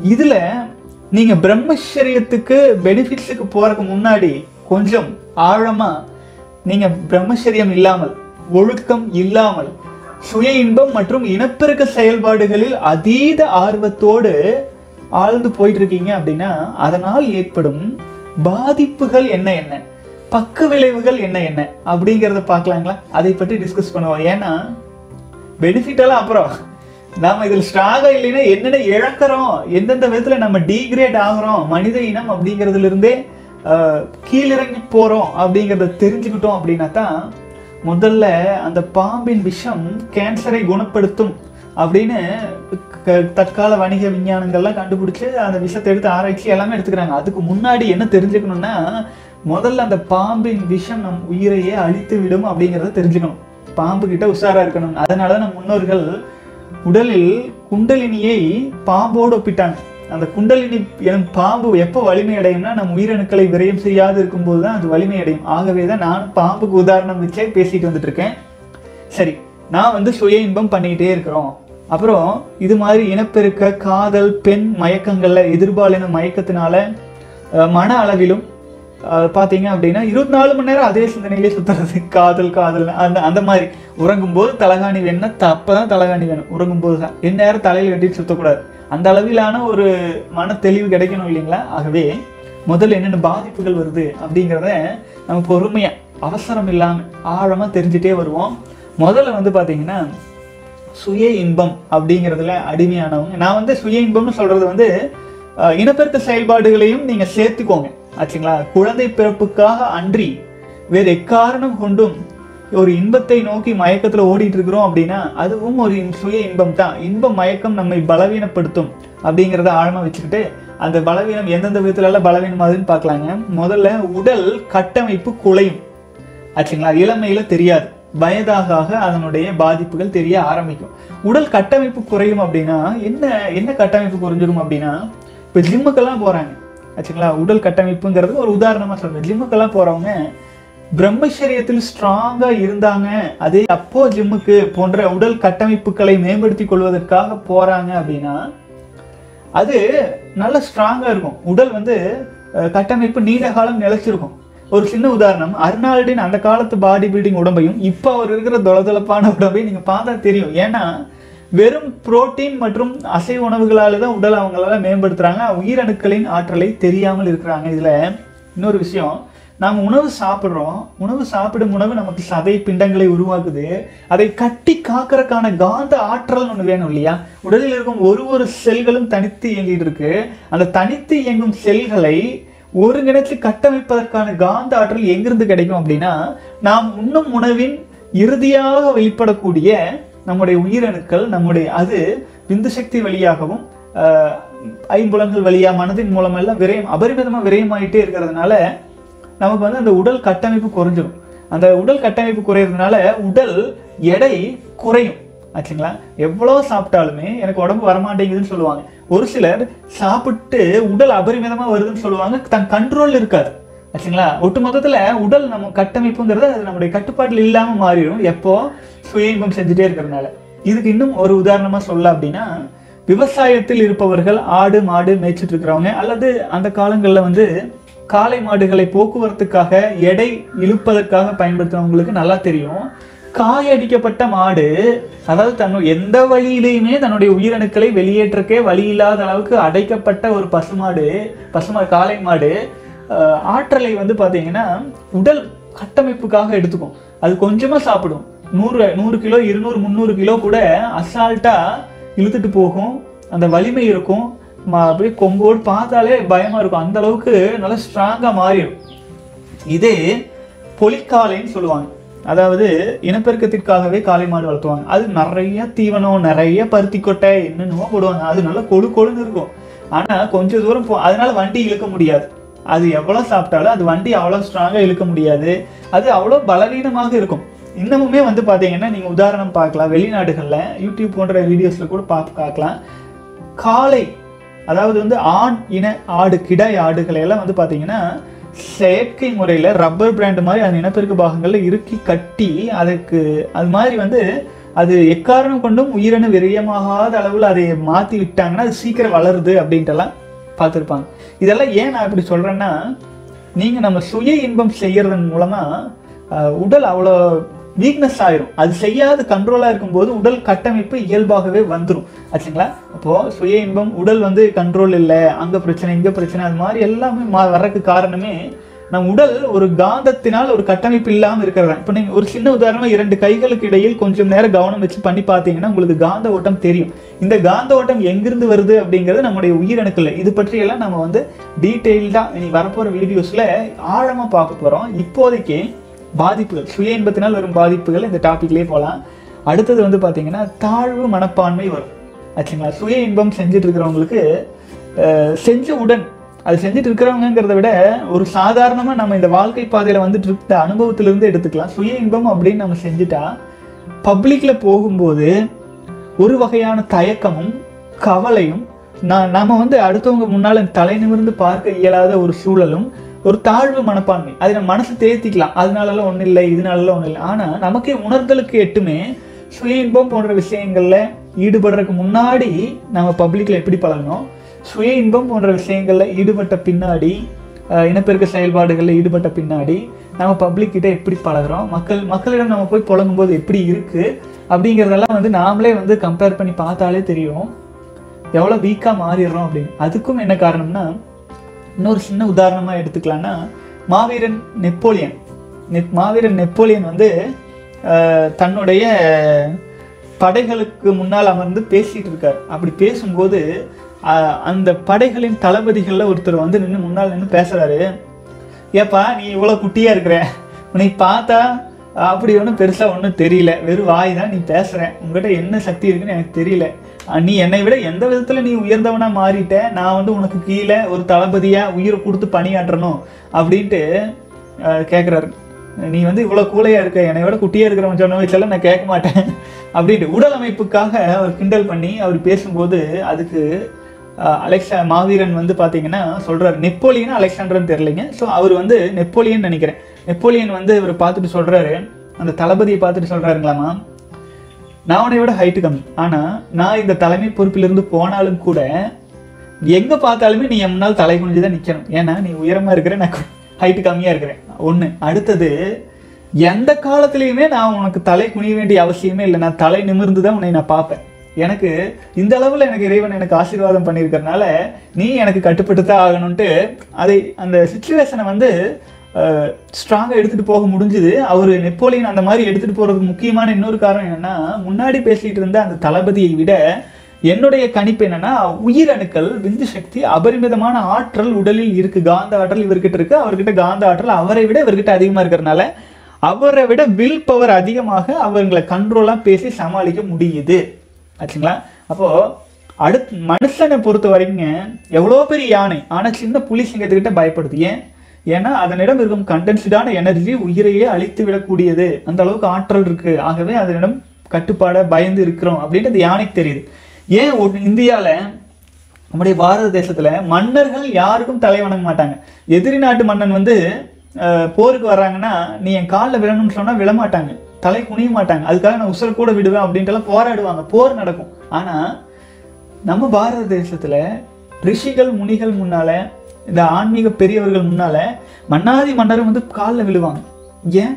இதில் நீங்கள் பிரம்மச்சரியத்துக்கு பெனிஃபிட்ஸுக்கு போகிறதுக்கு முன்னாடி கொஞ்சம் ஆழமாக நீங்கள் பிரம்மச்சரியம் இல்லாமல் ஒழுக்கம் இல்லாமல் சுய இன்பம் மற்றும் இனப்பெருக்க செயல்பாடுகளில் அதீத ஆர்வத்தோடு ஆழ்ந்து போயிட்டு இருக்கீங்க அப்படின்னா அதனால் ஏற்படும் பாதிப்புகள் என்ன என்ன? பக்க விளைவுகள் என்ன என்ன? அப்படிங்கிறத பார்க்கலாங்களா? அதை பற்றி டிஸ்கஸ் பண்ணுவோம். ஏன்னா பெனிஃபிட் எல்லாம் அப்புறம். நாம இதில் ஸ்ட்ராங்கா இல்லைன்னா என்னென்ன இழக்கிறோம்? எந்தெந்த விதத்துல நம்ம டீக்ரேட் ஆகுறோம்? மனித இனம் அப்படிங்கிறதுல இருந்தே கீழிறங்கி போறோம் அப்படிங்கிறத தெரிஞ்சுக்கிட்டோம் அப்படின்னா தான் முதல்ல அந்த பாம்பின் விஷம் கேன்சரை குணப்படுத்தும் அப்படின்னு க- தற்கால வணிக விஞ்ஞானங்கள்லாம் கண்டுபிடிச்சி அந்த விஷத்தை எடுத்து ஆராய்ச்சி எல்லாமே எடுத்துக்கிறாங்க. அதுக்கு முன்னாடி என்ன தெரிஞ்சுக்கணும்னா முதல்ல அந்த பாம்பின் விஷம் நம் உயிரையே அழித்து விடும் அப்படிங்கிறத தெரிஞ்சுக்கணும். பாம்பு கிட்ட உஷாரா இருக்கணும். அதனால நம் முன்னோர்கள் உடலில் குண்டலினியை பாம்போடு ஒப்பிட்டாங்க. அந்த குண்டலினி எனும் பாம்பு எப்போ வலிமை அடையும்னா நம்ம உயிரணுக்களை விரயம் செய்யாது இருக்கும்போது தான் அது வலிமை அடையும் ஆகவே தான் நான் பாம்புக்கு உதாரணம் வச்சே பேசிட்டு வந்துட்டு இருக்கேன் சரி நான் வந்து சுய இன்பம் பண்ணிக்கிட்டே இருக்கிறோம். அப்புறம் இது மாதிரி இனப்பெருக்க காதல் பெண் மயக்கங்களில் எதிர்பாலின மயக்கத்தினால மன அளவிலும் பார்த்தீங்க அப்படின்னா இருபத்தி நாலு மணி நேரம் அதே சிந்தனையிலே சுத்துறது. காதல் காதல் அந்த அந்த மாதிரி. உறங்கும்போது தலகாணி வேணும்னா அப்போ தான் தலகாணி வேணும். உறங்கும்போது தான். எந்நேரம் தலையில் கட்டிட்டு சுத்தக்கூடாது. அந்த அளவிலான ஒரு மன தெளிவு கிடைக்கணும் இல்லைங்களா? ஆகவே முதல்ல என்னென்ன பாதிப்புகள் வருது அப்படிங்கிறத நம்ம பொறுமையாக அவசரம் இல்லாமல் ஆழமாக தெரிஞ்சுட்டே வருவோம். முதல்ல வந்து பார்த்திங்கன்னா சுய இன்பம் அப்படிங்கிறதுல அடிமையானவங்க. நான் வந்து சுய இன்பம்னு சொல்கிறது வந்து இனப்பெருத்த இனப்பெருக்க செயல்பாடுகளையும் நீங்கள் சேர்த்துக்கோங்க. ஆச்சுங்களா? குழந்தை பிறப்புக்காக அன்றி வேறு எக்காரணம் கொண்டும் ஒரு இன்பத்தை நோக்கி மயக்கத்துல ஓடிட்டு இருக்கிறோம் அப்படின்னா அதுவும் ஒரு சுய இன்பம் தான் இன்பம் மயக்கம் நம்மை பலவீனப்படுத்தும் அப்படிங்கிறத ஆழமாக வச்சுக்கிட்டு அந்த பலவீனம் எந்தெந்த விதத்துல எல்லாம் பலவீனமாகுதுன்னு பார்க்கலாங்க. முதல்ல உடல் கட்டமைப்பு குலையும். ஆச்சுங்களா? இளமையில தெரியாது. வயதாக ஆக அதனுடைய பாதிப்புகள் தெரிய ஆரம்பிக்கும். உடல் கட்டமைப்பு குறையும் அப்படின்னா என்ன என்ன கட்டமைப்பு குறைஞ்சிடும் அப்படின்னா இப்போ ஜிம்முக்கெல்லாம் போறாங்க. ஆச்சுங்களா? உடல் கட்டமைப்புங்கிறது ஒரு உதாரணமாக சொல்கிறேன் ஜிம்முக்கெல்லாம் போறவங்க பிரம்மச்சரியத்தில் ஸ்ட்ராங்காக இருந்தாங்க. அதே அப்போ ஜிம்முக்கு போன்ற உடல் கட்டமைப்புகளை மேம்படுத்தி கொள்வதற்காக போகிறாங்க அப்படின்னா அது நல்ல ஸ்ட்ராங்காக இருக்கும். உடல் வந்து கட்டமைப்பு நீண்ட காலம் நிலைச்சிருக்கும். ஒரு சின்ன உதாரணம் அர்னால்டின் அந்த காலத்து பாடி பில்டிங் உடம்பையும் இப்போ அவர் இருக்கிற தொளதொளப்பான உடம்பையும் நீங்கள் பார்த்தா தெரியும். ஏன்னா வெறும் புரோட்டீன் மற்றும் அசைவ உணவுகளால் தான் உடல் அவங்களால மேம்படுத்துகிறாங்க உயிரணுக்களின் ஆற்றலை தெரியாமல் இருக்கிறாங்க. இதில் இன்னொரு விஷயம் நாம் உணவு சாப்பிட்றோம். உணவு சாப்பிடும் உணவு நமக்கு சதை பிண்டங்களை உருவாக்குது. அதை கட்டி காக்கறதுக்கான காந்த ஆற்றல் ஒன்று வேணும் இல்லையா? உடலில் இருக்கும் ஒரு ஒரு செல்களும் தனித்து இயங்கிட்டு இருக்கு. அந்த தனித்து இயங்கும் செல்களை ஒருங்கிணைத்து கட்டமைப்பதற்கான காந்த ஆற்றல் எங்கிருந்து கிடைக்கும் அப்படின்னா நாம் உண்ணும் உணவின் இறுதியாக வெளிப்படக்கூடிய நம்முடைய உயிரணுக்கள் நம்முடைய அது விந்து சக்தி வழியாகவும் ஐம்புலங்கள் வழியாக மனதின் மூலமெல்லாம் விரயம் அபரிமிதமாக விரயமாயிட்டே இருக்கிறதுனால நமக்கு வந்து அந்த உடல் கட்டமைப்பு குறைஞ்சிடும் அந்த உடல் கட்டமைப்பு குறையிறதுனால உடல் எடை குறையும். ஆச்சுங்களா? எவ்வளோ சாப்பிட்டாலுமே எனக்கு உடம்பு வரமாட்டேங்குதுன்னு சொல்லுவாங்க. ஒரு சிலர் சாப்பிட்டு உடல் அபரிமிதமாக வருதுன்னு சொல்லுவாங்க. தன் கண்ட்ரோல் இருக்காது. ஆச்சுங்களா? ஒட்டு மொத்தத்தில் உடல் நம்ம கட்டமைப்புங்கிறது அது நம்முடைய கட்டுப்பாட்டில் இல்லாமல் மாறிடும். எப்போ? சுய இன்பம் செஞ்சுட்டே இருக்கிறதுனால. இதுக்கு இன்னும் ஒரு உதாரணமாக சொல்ல அப்படின்னா விவசாயத்தில் இருப்பவர்கள் ஆடு மாடு மேய்ச்சிட்டு இருக்கிறவங்க அல்லது அந்த காலங்களில் வந்து காளை மாடுகளை போக்குவரத்துக்காக எடை இழுப்பதற்காக பயன்படுத்துறவங்களுக்கு நல்லா தெரியும். காயடிக்கப்பட்ட மாடு அதாவது தன்னு எந்த வழியிலையுமே தன்னுடைய உயிரணுக்களை வெளியேற்றக்கே வழி இல்லாத அளவுக்கு அடைக்கப்பட்ட ஒரு பசுமாடு பசுமா காளை மாடு ஆற்றலை வந்து பார்த்தீங்கன்னா உடல் கட்டமைப்புக்காக எடுத்துக்கும். அது கொஞ்சமாக சாப்பிடும். நூறு நூறு கிலோ இருநூறு முந்நூறு கிலோ கூட அசால்ட்டாக இழுத்துட்டு போகும். அந்த வலிமை இருக்கும். அப்படியே கொம்போடு பார்த்தாலே பயமா இருக்கும். அந்த அளவுக்கு நல்லா ஸ்ட்ராங்கா மாறிடும். இதே பொலிக்காலைன்னு சொல்லுவாங்க. அதாவது இனப்பெருக்கத்திற்காகவே காளை மாடு வளர்த்துவாங்க. அது நிறைய தீவனம் நிறைய பருத்தி கொட்டை என்னென்னமோ போடுவாங்க. அது நல்லா கொழு கொழுன்னு இருக்கும். ஆனா கொஞ்ச தூரம் போ அதனால வண்டி இழுக்க முடியாது. அது எவ்வளவு சாப்பிட்டாலும் அது வண்டி அவ்வளவு ஸ்ட்ராங்கா இழுக்க முடியாது. அது அவ்வளோ பலவீனமாக இருக்கும். இன்னமுமே வந்து பாத்தீங்கன்னா நீங்க உதாரணம் பார்க்கலாம். வெளிநாடுகள்ல யூடியூப் போன்ற வீடியோஸ்ல கூட பா பார்க்கலாம். காளை அதாவது வந்து ஆண் இன ஆடு கிடை ஆடுகளை எல்லாம் வந்து பார்த்தீங்கன்னா செயற்கை முறையில் ரப்பர் பிராண்ட் மாதிரி அந்த இனப்பெருக்க பாகங்களில் இறுக்கி கட்டி அதுக்கு அது மாதிரி வந்து அது எக்காரணம் கொண்டும் உயிரணு விரயமாகாத அளவில் அதை மாற்றி விட்டாங்கன்னா அது சீக்கிரம் வளருது அப்படின்ட்டுலாம் பார்த்துருப்பாங்க. இதெல்லாம் ஏன் நான் இப்படி சொல்கிறேன்னா நீங்கள் நம்ம சுய இன்பம் செய்கிறதன் மூலமாக உடல் அவ்வளோ வீக்னஸ் ஆயிரும். அது செய்யாத கண்ட்ரோலாக இருக்கும்போது உடல் கட்டமைப்பு இயல்பாகவே வந்துடும் ஆச்சுங்களா? அப்போது சுய இன்பம் உடல் வந்து கண்ட்ரோல் இல்லை அங்கே பிரச்சனை இங்கே பிரச்சனை அது மாதிரி எல்லாமே மா வர்றதுக்கு காரணமே நம் உடல் ஒரு காந்தத்தினால் ஒரு கட்டமைப்பு இல்லாமல் இருக்கிறதா. இப்போ நீங்கள் ஒரு சின்ன உதாரணமாக இரண்டு கைகளுக்கு இடையில் கொஞ்சம் நேரம் கவனம் வச்சு பண்ணி பார்த்தீங்கன்னா உங்களுக்கு காந்த ஓட்டம் தெரியும். இந்த காந்த ஓட்டம் எங்கிருந்து வருது அப்படிங்கிறது நம்முடைய உயிரணுக்கள். இது பற்றியெல்லாம் நம்ம வந்து டீட்டெயில்டாக இனி வரப்போகிற வீடியோஸில் ஆழமாக பார்க்க போகிறோம் இப்போதைக்கு பாதிப்புகள் சுய இன்பத்தினால் வரும் பாதிப்புகள் இந்த டாப்பிக்லேயே போகலாம் அடுத்தது வந்து பார்த்தீங்கன்னா தாழ்வு மனப்பான்மை வரும். ஆச்சுங்களா? சுய இன்பம் செஞ்சுட்டு இருக்கிறவங்களுக்கு செஞ்ச உடன் அது செஞ்சுட்டு இருக்கிறவங்கிறத விட ஒரு சாதாரணமாக நம்ம இந்த வாழ்க்கை பாதையில் வந்துட்டு இருக்க அனுபவத்திலிருந்து எடுத்துக்கலாம். சுய இன்பம் அப்படின்னு நம்ம செஞ்சுட்டா பப்ளிக்கில் போகும்போது ஒரு வகையான தயக்கமும் கவலையும் நான் நம்ம வந்து அடுத்தவங்க முன்னால் தலை நிமிர்ந்து பார்க்க இயலாத ஒரு சூழலும் ஒரு தாழ்வு மனப்பான்மை. அதை நம்ம மனசு தேர்த்திக்கலாம் அதனாலலாம் ஒன்றும் இல்லை இதனாலலாம் ஒன்றும் இல்லை. ஆனால் நமக்கே உணர்தலுக்கு எட்டுமே சுய இன்பம் போன்ற விஷயங்களில் ஈடுபடுறதுக்கு முன்னாடி நம்ம பப்ளிக்கில் எப்படி பழகணும்? சுய இன்பம் போன்ற விஷயங்களில் ஈடுபட்ட பின்னாடி இனப்பெருக்க செயல்பாடுகளில் ஈடுபட்ட பின்னாடி நம்ம பப்ளிக் கிட்ட எப்படி பழகுறோம்? மக்கள் மக்களிடம் நம்ம போய் புழங்கும்போது எப்படி இருக்குது அப்படிங்கிறதெல்லாம் வந்து நாமளே வந்து கம்பேர் பண்ணி பார்த்தாலே தெரியும். எவ்வளோ வீக்காக மாறிடுறோம் அப்படின்னு. அதுக்கும் என்ன காரணம்னா இன்னொரு சின்ன உதாரணமாக எடுத்துக்கலான்னா மாவீரன் நெப்போலியன். நெப் மாவீரன் நெப்போலியன் வந்து தன்னுடைய படைகளுக்கு முன்னால் அமர்ந்து பேசிகிட்டு இருக்கார். அப்படி பேசும்போது அந்த படைகளின் தளபதிகளில் ஒருத்தர் வந்து நின்று முன்னால் நின்று பேசுகிறாரு ஏப்பா நீ இவ்வளோ குட்டியாக இருக்கிற. உன்னை பார்த்தா அப்படி ஒன்றும் பெருசாக ஒன்றும் தெரியல. வெறும் வாய் தான் நீ பேசுகிறேன் உங்கள்கிட்ட என்ன சக்தி இருக்குன்னு எனக்கு தெரியல. நீ என்னை விட எந்த விதத்தில் நீ உயர்ந்தவனாக மாறிட்ட? நான் வந்து உனக்கு கீழே ஒரு தளபதியாக உயிரை கொடுத்து பணியாற்றணும் அப்படின்ட்டு கேட்குறாரு நீ வந்து இவ்வளோ கூலையாக இருக்க? என்னை விட குட்டியாக இருக்கிறவன் சொன்ன வயசுல நான் கேட்க மாட்டேன். அப்படின்ட்டு உடல் அமைப்புக்காக அவர் கிண்டல் பண்ணி அவர் பேசும்போது அதுக்கு அலெக்சா மாவீரன் வந்து பார்த்தீங்கன்னா சொல்கிறார் நெப்போலியன் அலெக்சாண்டர்னு தெரிலிங்க ஸோ அவர் வந்து நெப்போலியன் நினைக்கிறேன். நெப்போலியன் வந்து இவர் பார்த்துட்டு சொல்கிறாரு அந்த தளபதியை பார்த்துட்டு சொல்கிறாருங்களாமா நான் உன்னை விட ஹைட்டு கம்மி. ஆனால் நான் இந்த தலைமை பொறுப்பிலிருந்து போனாலும் கூட எங்கே பார்த்தாலுமே நீ என் முன்னால் தலை குனிஞ்சு தான் நிற்கணும் ஏன்னா நீ உயரமாக இருக்கிற நான் ஹைட்டு கம்மியாக இருக்கிறேன். ஒன்று அடுத்தது எந்த காலத்துலேயுமே நான் உனக்கு தலை குனிய வேண்டிய அவசியமே இல்லை. நான் தலை நிமிர்ந்து தான் உன்னை நான் பார்ப்பேன். எனக்கு இந்த அளவில் எனக்கு இறைவன் எனக்கு ஆசீர்வாதம் பண்ணியிருக்கறனால நீ எனக்கு கட்டுப்பட்டு தான் ஆகணும்ன்ட்டு அதை அந்த சுச்சுவேஷனை வந்து ஸ்ட்ராங்காக எடுத்துகிட்டு போக முடிஞ்சுது. அவர் நெப்போலியன் அந்த மாதிரி எடுத்துகிட்டு போகிறதுக்கு முக்கியமான இன்னொரு காரணம் என்னன்னா முன்னாடி பேசிகிட்டு இருந்த அந்த தளபதியை விட என்னுடைய கணிப்பு என்னன்னா உயிரணுக்கள் விந்து சக்தி அபரிமிதமான ஆற்றல் உடலில் இருக்கு. காந்த ஆற்றல் இவர்கிட்ட இருக்கு. அவர்கிட்ட காந்த ஆற்றல் அவரை விட இவர்கிட்ட அதிகமாக இருக்கிறனால அவரை விட வில் பவர் அதிகமாக அவங்களை கண்ட்ரோலாக பேசி சமாளிக்க முடியுது. ஆச்சுங்களா? அப்போது அடுத்து மனுஷனை பொறுத்த வரைக்கும் எவ்வளோ பெரிய யானை. ஆனால் சின்ன புலி சிங்கத்துக்கிட்ட பயப்படுது. ஏன்? ஏன்னா அதனிடம் இருக்கும் கண்டென்ஸ்டான எனர்ஜி உயிரையே அழித்து விடக்கூடியது. அந்த அளவுக்கு ஆற்றல் இருக்கு. ஆகவே அதனிடம் கட்டுப்பாட பயந்து இருக்கிறோம் அப்படின்னு அந்த யானைக்கு தெரியுது. ஏன் ஒ- இந்தியால நம்முடைய பாரத தேசத்துல மன்னர்கள் யாருக்கும் தலை வணங்க மாட்டாங்க. எதிரி நாட்டு மன்னன் வந்து போருக்கு வர்றாங்கன்னா நீ என் காலில் விழணும்னு சொன்னா விழமாட்டாங்க. தலை குனிய மாட்டாங்க. அதுக்காக நான் உசுர கூட விடுவேன் அப்படின்ட்டு எல்லாம் போராடுவாங்க. போர் நடக்கும். ஆனா நம்ம பாரத தேசத்துல ரிஷிகள் முனிகள் முன்னால இந்த ஆன்மீக பெரியவர்கள் முன்னால மன்னாதி மன்னரும் வந்து காலில் விழுவாங்க. ஏன்?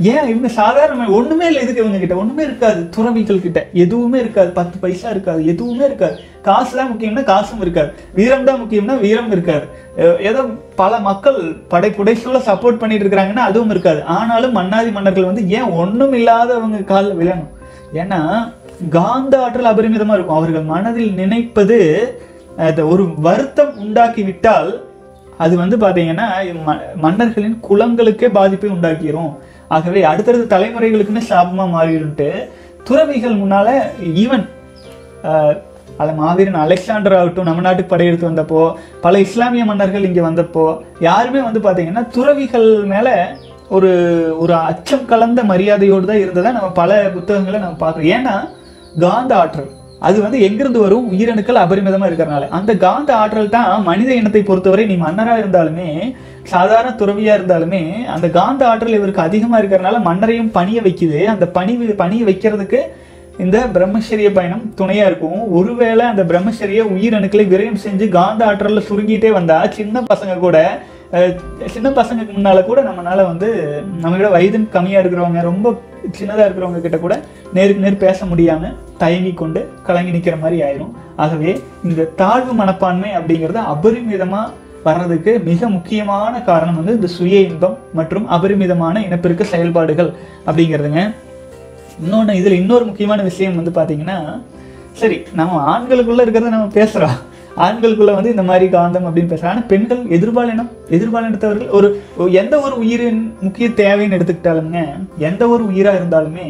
ஏன்? இவங்க சாதாரண ஒண்ணுமே இல்லை இதுக்கு இவங்க கிட்ட? ஒண்ணுமே இருக்காது. துறவிகள் கிட்ட. எதுவுமே இருக்காது. பத்து பைசா இருக்காது. எதுவுமே இருக்காது. காசு தான் முக்கியம்னா காசும் இருக்காது. வீரம் தான் முக்கியம்னா வீரம் இருக்காது. ஏதோ பல மக்கள் படை சப்போர்ட் பண்ணிட்டு இருக்கிறாங்கன்னா அதுவும் இருக்காது. ஆனாலும் மன்னாதி மன்னர்கள் வந்து ஏன் ஒண்ணும் இல்லாதவங்க காலில் விழணும்? ஏன்னா காந்த ஆற்றல் அபரிமிதமா இருக்கும். அவர்கள் மனதில் நினைப்பது ஒரு வருத்தம் உண்டாக்கி விட்டால் அது வந்து பார்த்தீங்கன்னா ம- மன்னர்களின் குலங்களுக்கே பாதிப்பை உண்டாக்கிரும். ஆகவே அடுத்தடுத்த தலைமுறைகளுக்குன்னு சாபமாக மாறிடும்ட்டு துறவிகள் முன்னால் ஈவன் அதில் மாவீரன் அலெக்சாண்டர் ஆகட்டும் நம்ம நாட்டுக்கு படையெடுத்து வந்தப்போ பல இஸ்லாமிய மன்னர்கள் இங்கே வந்தப்போ யாருமே வந்து பார்த்தீங்கன்னா துறவிகள் மேலே ஒரு ஒரு அச்சம் கலந்த மரியாதையோடு தான் இருந்ததை நம்ம பல புத்தகங்களை நம்ம பார்க்குறோம். ஏன்னா காந்த ஆற்றல். அது வந்து எங்கிருந்து வரும்? உயிரணுக்கள் அபரிமிதமாக இருக்கிறனால. அந்த காந்த ஆற்றல் தான் மனித இனத்தை பொறுத்தவரை நீ மன்னராக இருந்தாலுமே சாதாரண துறவியாக இருந்தாலுமே அந்த காந்த ஆற்றல் இவருக்கு அதிகமாக இருக்கிறனால மன்னரையும் பணிய வைக்குது. அந்த பணி பணிய வைக்கிறதுக்கு இந்த பிரம்மச்சரிய பயணம் துணையாக இருக்கும். ஒருவேளை அந்த பிரம்மச்சரிய உயிரணுக்களை விரயம் செஞ்சு காந்த ஆற்றலில் சுருங்கிட்டே வந்தால் சின்ன பசங்க கூட சின்ன பசங்களுக்கு முன்னால் கூட நம்மளால் வந்து நம்ம விட வயது கம்மியாக இருக்கிறவங்க ரொம்ப சின்னதாக இருக்கிறவங்க கிட்ட கூட நேருக்கு நேர் பேச முடியாமல் தயங்கி கொண்டு கலங்கி நிற்கிற மாதிரி ஆயிரும். ஆகவே இந்த தாழ்வு மனப்பான்மை அப்படிங்கிறது அபரிமிதமாக வர்றதுக்கு மிக முக்கியமான காரணம் வந்து இந்த சுய இன்பம் மற்றும் அபரிமிதமான இனப்பெருக்க செயல்பாடுகள் அப்படிங்கிறதுங்க. இன்னொன்று இதில் இன்னொரு முக்கியமான விஷயம் வந்து பார்த்தீங்கன்னா சரி நம்ம ஆண்களுக்குள்ளே இருக்கிறத நம்ம பேசுகிறோம் ஆண்களுக்குள்ள வந்து இந்த மாதிரி காந்தம் அப்படின்னு பேசுகிறோம் ஆனால் பெண்கள் எதிர்பாலினம் எதிர்பாலினத்தவர்கள் ஒரு எந்த ஒரு உயிரின் முக்கிய தேவைன்னு எடுத்துக்கிட்டாலுங்க எந்த ஒரு உயிராக இருந்தாலுமே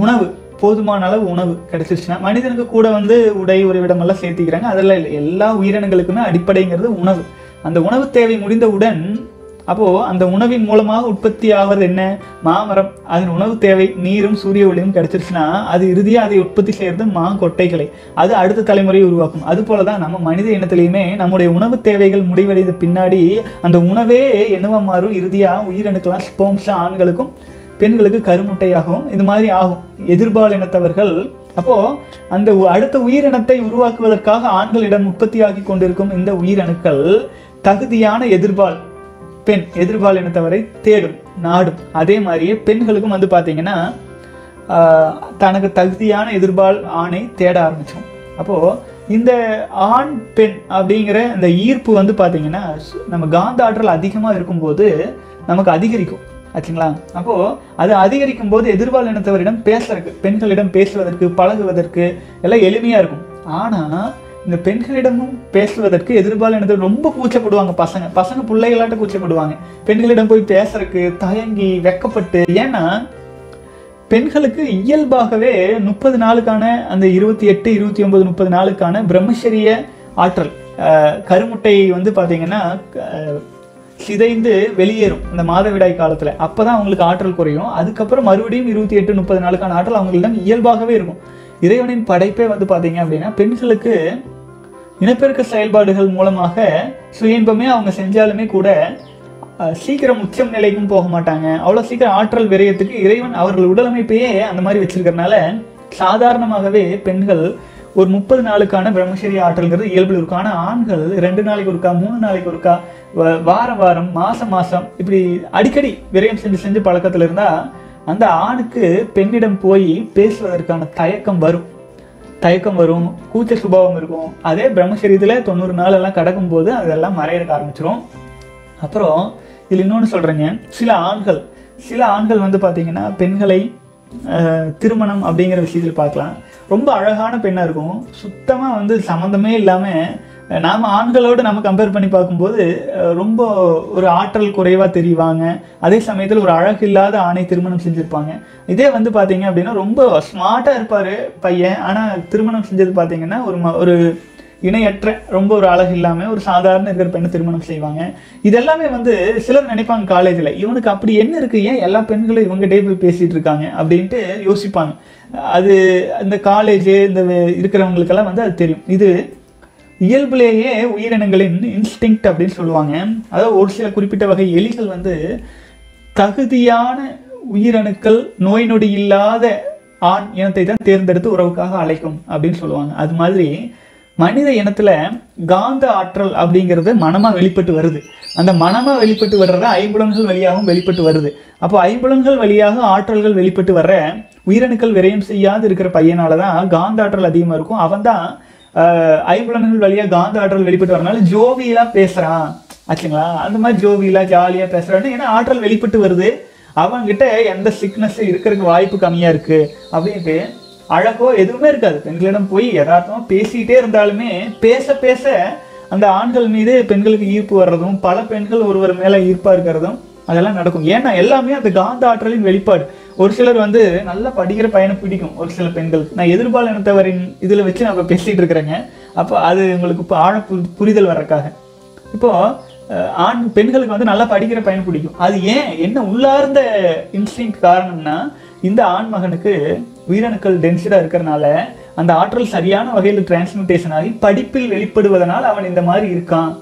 உணவு போதுமான அளவு உணவு கிடைச்சிருச்சுன்னா மனிதனுக்கு கூட வந்து உடை உறைவிடமெல்லாம் சேர்த்திக்கிறாங்க. அதெல்லாம் இல்லை. எல்லா உயிரினங்களுக்குமே அடிப்படைங்கிறது உணவு. அந்த உணவு தேவை முடிந்தவுடன் அப்போ அந்த உணவின் மூலமாக உற்பத்தி ஆவது என்ன? மாமரம். அதன் உணவு தேவை நீரும் சூரிய ஒளியும் கிடைச்சிருச்சுன்னா அது இறுதியாக அதை உற்பத்தி செய்யறது மா கொட்டைகளை அது அடுத்த தலைமுறையை உருவாக்கும். அது தான் நம்ம மனித இனத்திலையுமே நம்முடைய உணவு தேவைகள் முடிவடைந்த பின்னாடி அந்த உணவே என்னவா மாறும்? இறுதியாக உயிரணுக்கெல்லாம் ஸ்போம்ஸ் ஆண்களுக்கும் பெண்களுக்கு கருமுட்டையாகவும் இது மாதிரி ஆகும். எதிர்பால் இனத்தவர்கள் அப்போ அந்த உ- அடுத்த உயிரினத்தை உருவாக்குவதற்காக ஆண்களிடம் உற்பத்தியாகி கொண்டிருக்கும் இந்த உயிரணுக்கள் தகுதியான எதிர்பால் பெண் எதிர்பால் இனத்தவரை தேடும் நாடும். அதே மாதிரியே பெண்களுக்கும் வந்து பார்த்தீங்கன்னா தனக்கு தகுதியான எதிர்பால் ஆணை தேட ஆரம்பிச்சோம் அப்போ இந்த ஆண் பெண் அப்படிங்கிற இந்த ஈர்ப்பு வந்து பார்த்தீங்கன்னா நம்ம காந்த ஆற்றல் அதிகமாக இருக்கும்போது நமக்கு அதிகரிக்கும். ஆச்சுங்களா? அப்போது அது அதிகரிக்கும் போது எதிர்பால் இனத்தவரிடம் பேசுறதுக்கு பெண்களிடம் பேசுவதற்கு பழகுவதற்கு எல்லாம் எளிமையாக இருக்கும். ஆனால் இந்த பெண்களிடமும் பேசுவதற்கு எதிர்பால் இனத்தவர் ரொம்ப கூச்சப்படுவாங்க பசங்க. பசங்க பிள்ளைகளாட்ட கூச்சப்படுவாங்க. பெண்களிடம் போய் பேசுறதுக்கு தயங்கி வெக்கப்பட்டு ஏன்னா பெண்களுக்கு இயல்பாகவே முப்பது நாளுக்கான அந்த இருபத்தி எட்டு இருபத்தி ஒன்பது முப்பது நாளுக்கான பிரம்மச்சரிய ஆற்றல் கருமுட்டை வந்து பார்த்தீங்கன்னா சிதைந்து வெளியேறும் இந்த மாதவிடாய் காலத்தில். அப்போ தான் அவங்களுக்கு ஆற்றல் குறையும். அதுக்கப்புறம் மறுபடியும் இருபத்தி எட்டு முப்பது நாளுக்கான ஆற்றல் அவங்களிடம் இயல்பாகவே இருக்கும். இறைவனின் படைப்பே வந்து பார்த்தீங்க அப்படின்னா பெண்களுக்கு இனப்பெருக்க செயல்பாடுகள் மூலமாக சுய இன்பமே அவங்க செஞ்சாலுமே கூட சீக்கிரம் உச்சம் நிலைக்கும் போக மாட்டாங்க. அவ்வளோ சீக்கிரம் ஆற்றல் விரயத்துக்கு இறைவன் அவர்கள் உடலமைப்பையே அந்த மாதிரி வச்சிருக்கிறனால சாதாரணமாகவே பெண்கள் ஒரு முப்பது நாளுக்கான பிரம்மச்சரிய ஆற்றல்ங்கிறது இயல்பில் இருக்கும். ஆனால் ஆண்கள் ரெண்டு நாளைக்கு ஒருக்கா மூணு நாளைக்கு ஒருக்கா வ- வாரம் வாரம் மாதம் மாதம் இப்படி அடிக்கடி விரயம் செஞ்சு செஞ்சு பழக்கத்தில் இருந்தால் அந்த ஆணுக்கு பெண்ணிடம் போய் பேசுவதற்கான தயக்கம் வரும். தயக்கம் வரும் கூச்ச சுபாவம் இருக்கும். அதே பிரம்மச்சரியத்தில் தொண்ணூறு நாள் எல்லாம் கடக்கும் போது அதெல்லாம் மறையறக்க ஆரம்பிச்சிடும் அப்புறம் இதில் இன்னொன்று சொல்கிறேங்க சில ஆண்கள் சில ஆண்கள் வந்து பார்த்தீங்கன்னா பெண்களை திருமணம் அப்படிங்கிற விஷயத்தில் பார்க்கலாம். ரொம்ப அழகான பெண்ணாக இருக்கும். சுத்தமாக வந்து சம்மந்தமே இல்லாமல் நாம் ஆண்களோடு நம்ம கம்பேர் பண்ணி பார்க்கும்போது ரொம்ப ஒரு ஆற்றல் குறைவாக தெரிவாங்க. அதே சமயத்தில் ஒரு அழகு இல்லாத ஆணை திருமணம் செஞ்சுருப்பாங்க. இதே வந்து பார்த்தீங்க அப்படின்னா ரொம்ப ஸ்மார்ட்டாக இருப்பார் பையன். ஆனால் திருமணம் செஞ்சது பார்த்தீங்கன்னா ஒரு ம- ஒரு இணையற்ற ரொம்ப ஒரு அழகு இல்லாமல் ஒரு சாதாரண இருக்கிற பெண்ணை திருமணம் செய்வாங்க. இதெல்லாமே வந்து சிலர் நினைப்பாங்க காலேஜில் இவனுக்கு அப்படி என்ன இருக்குது ஏன் எல்லா பெண்களும் இவங்க போய் பேசிகிட்டு இருக்காங்க? அப்படின்ட்டு யோசிப்பாங்க. அது இந்த காலேஜு இந்த இருக்கிறவங்களுக்கெல்லாம் வந்து அது தெரியும். இது இயல்பிலேயே உயிரினங்களின் இன்ஸ்டிங்க்ட் அப்படின்னு சொல்லுவாங்க. அதாவது ஒரு சில குறிப்பிட்ட வகை எலிகள் வந்து தகுதியான உயிரணுக்கள் நோய் நொடி இல்லாத ஆண் இனத்தை தான் தேர்ந்தெடுத்து உறவுக்காக அழைக்கும் அப்படின்னு சொல்லுவாங்க. அது மாதிரி மனித இனத்துல காந்த ஆற்றல் அப்படிங்கிறது மனமா வெளிப்பட்டு வருது. அந்த மனமா வெளிப்பட்டு வர்றத ஐம்புலன்கள் வழியாகவும் வெளிப்பட்டு வருது. அப்போ ஐம்புலன்கள் வழியாக ஆற்றல்கள் வெளிப்பட்டு வர்ற உயிரணுக்கள் விரயம் செய்யாது இருக்கிற பையனால தான் காந்த ஆற்றல் அதிகமாக இருக்கும். அவன் தான் ஐம்புலன்கள் வழியா காந்த ஆற்றல் வெளிப்பட்டு வரனால ஜோவியெல்லாம் பேசுகிறான் ஆச்சுங்களா? அந்த மாதிரி ஜோவியெல்லாம் ஜாலியாக பேசுகிறான்னு ஏன்னா ஆற்றல் வெளிப்பட்டு வருது. அவன்கிட்ட எந்த சிக்னஸ் இருக்கிறதுக்கு வாய்ப்பு கம்மியாக இருக்கு அப்படின்ட்டு அழகோ எதுவுமே இருக்காது. பெண்களிடம் போய் யதார்த்தமா பேசிக்கிட்டே இருந்தாலுமே பேச பேச அந்த ஆண்கள் மீது பெண்களுக்கு ஈர்ப்பு வர்றதும் பல பெண்கள் ஒருவர் மேலே ஈர்ப்பாக இருக்கிறதும் அதெல்லாம் நடக்கும். ஏன்னா எல்லாமே அந்த காந்த ஆற்றலின் வெளிப்பாடு. ஒரு சிலர் வந்து நல்லா படிக்கிற பையனை பிடிக்கும் ஒரு சில பெண்கள். நான் எதிர்பால இனத்தவரின் இதில் வச்சு நான் இப்போ பேசிகிட்டு இருக்கிறேங்க. அப்போ அது உங்களுக்கு இப்போ ஆழ புரிதல் வர்றதுக்காக. இப்போது ஆண் பெண்களுக்கு வந்து நல்லா படிக்கிற பையன் பிடிக்கும். அது ஏன்? என்ன உள்ளார்ந்த இன்ஸ்டிங் காரணம்னா இந்த ஆண் மகனுக்கு உயிரணுக்கள் டென்சிடாக இருக்கிறனால அந்த ஆற்றல் சரியான வகையில் டிரான்ஸ்மிட்டேஷன் ஆகி படிப்பில் வெளிப்படுவதனால் அவன் இந்த மாதிரி இருக்கான்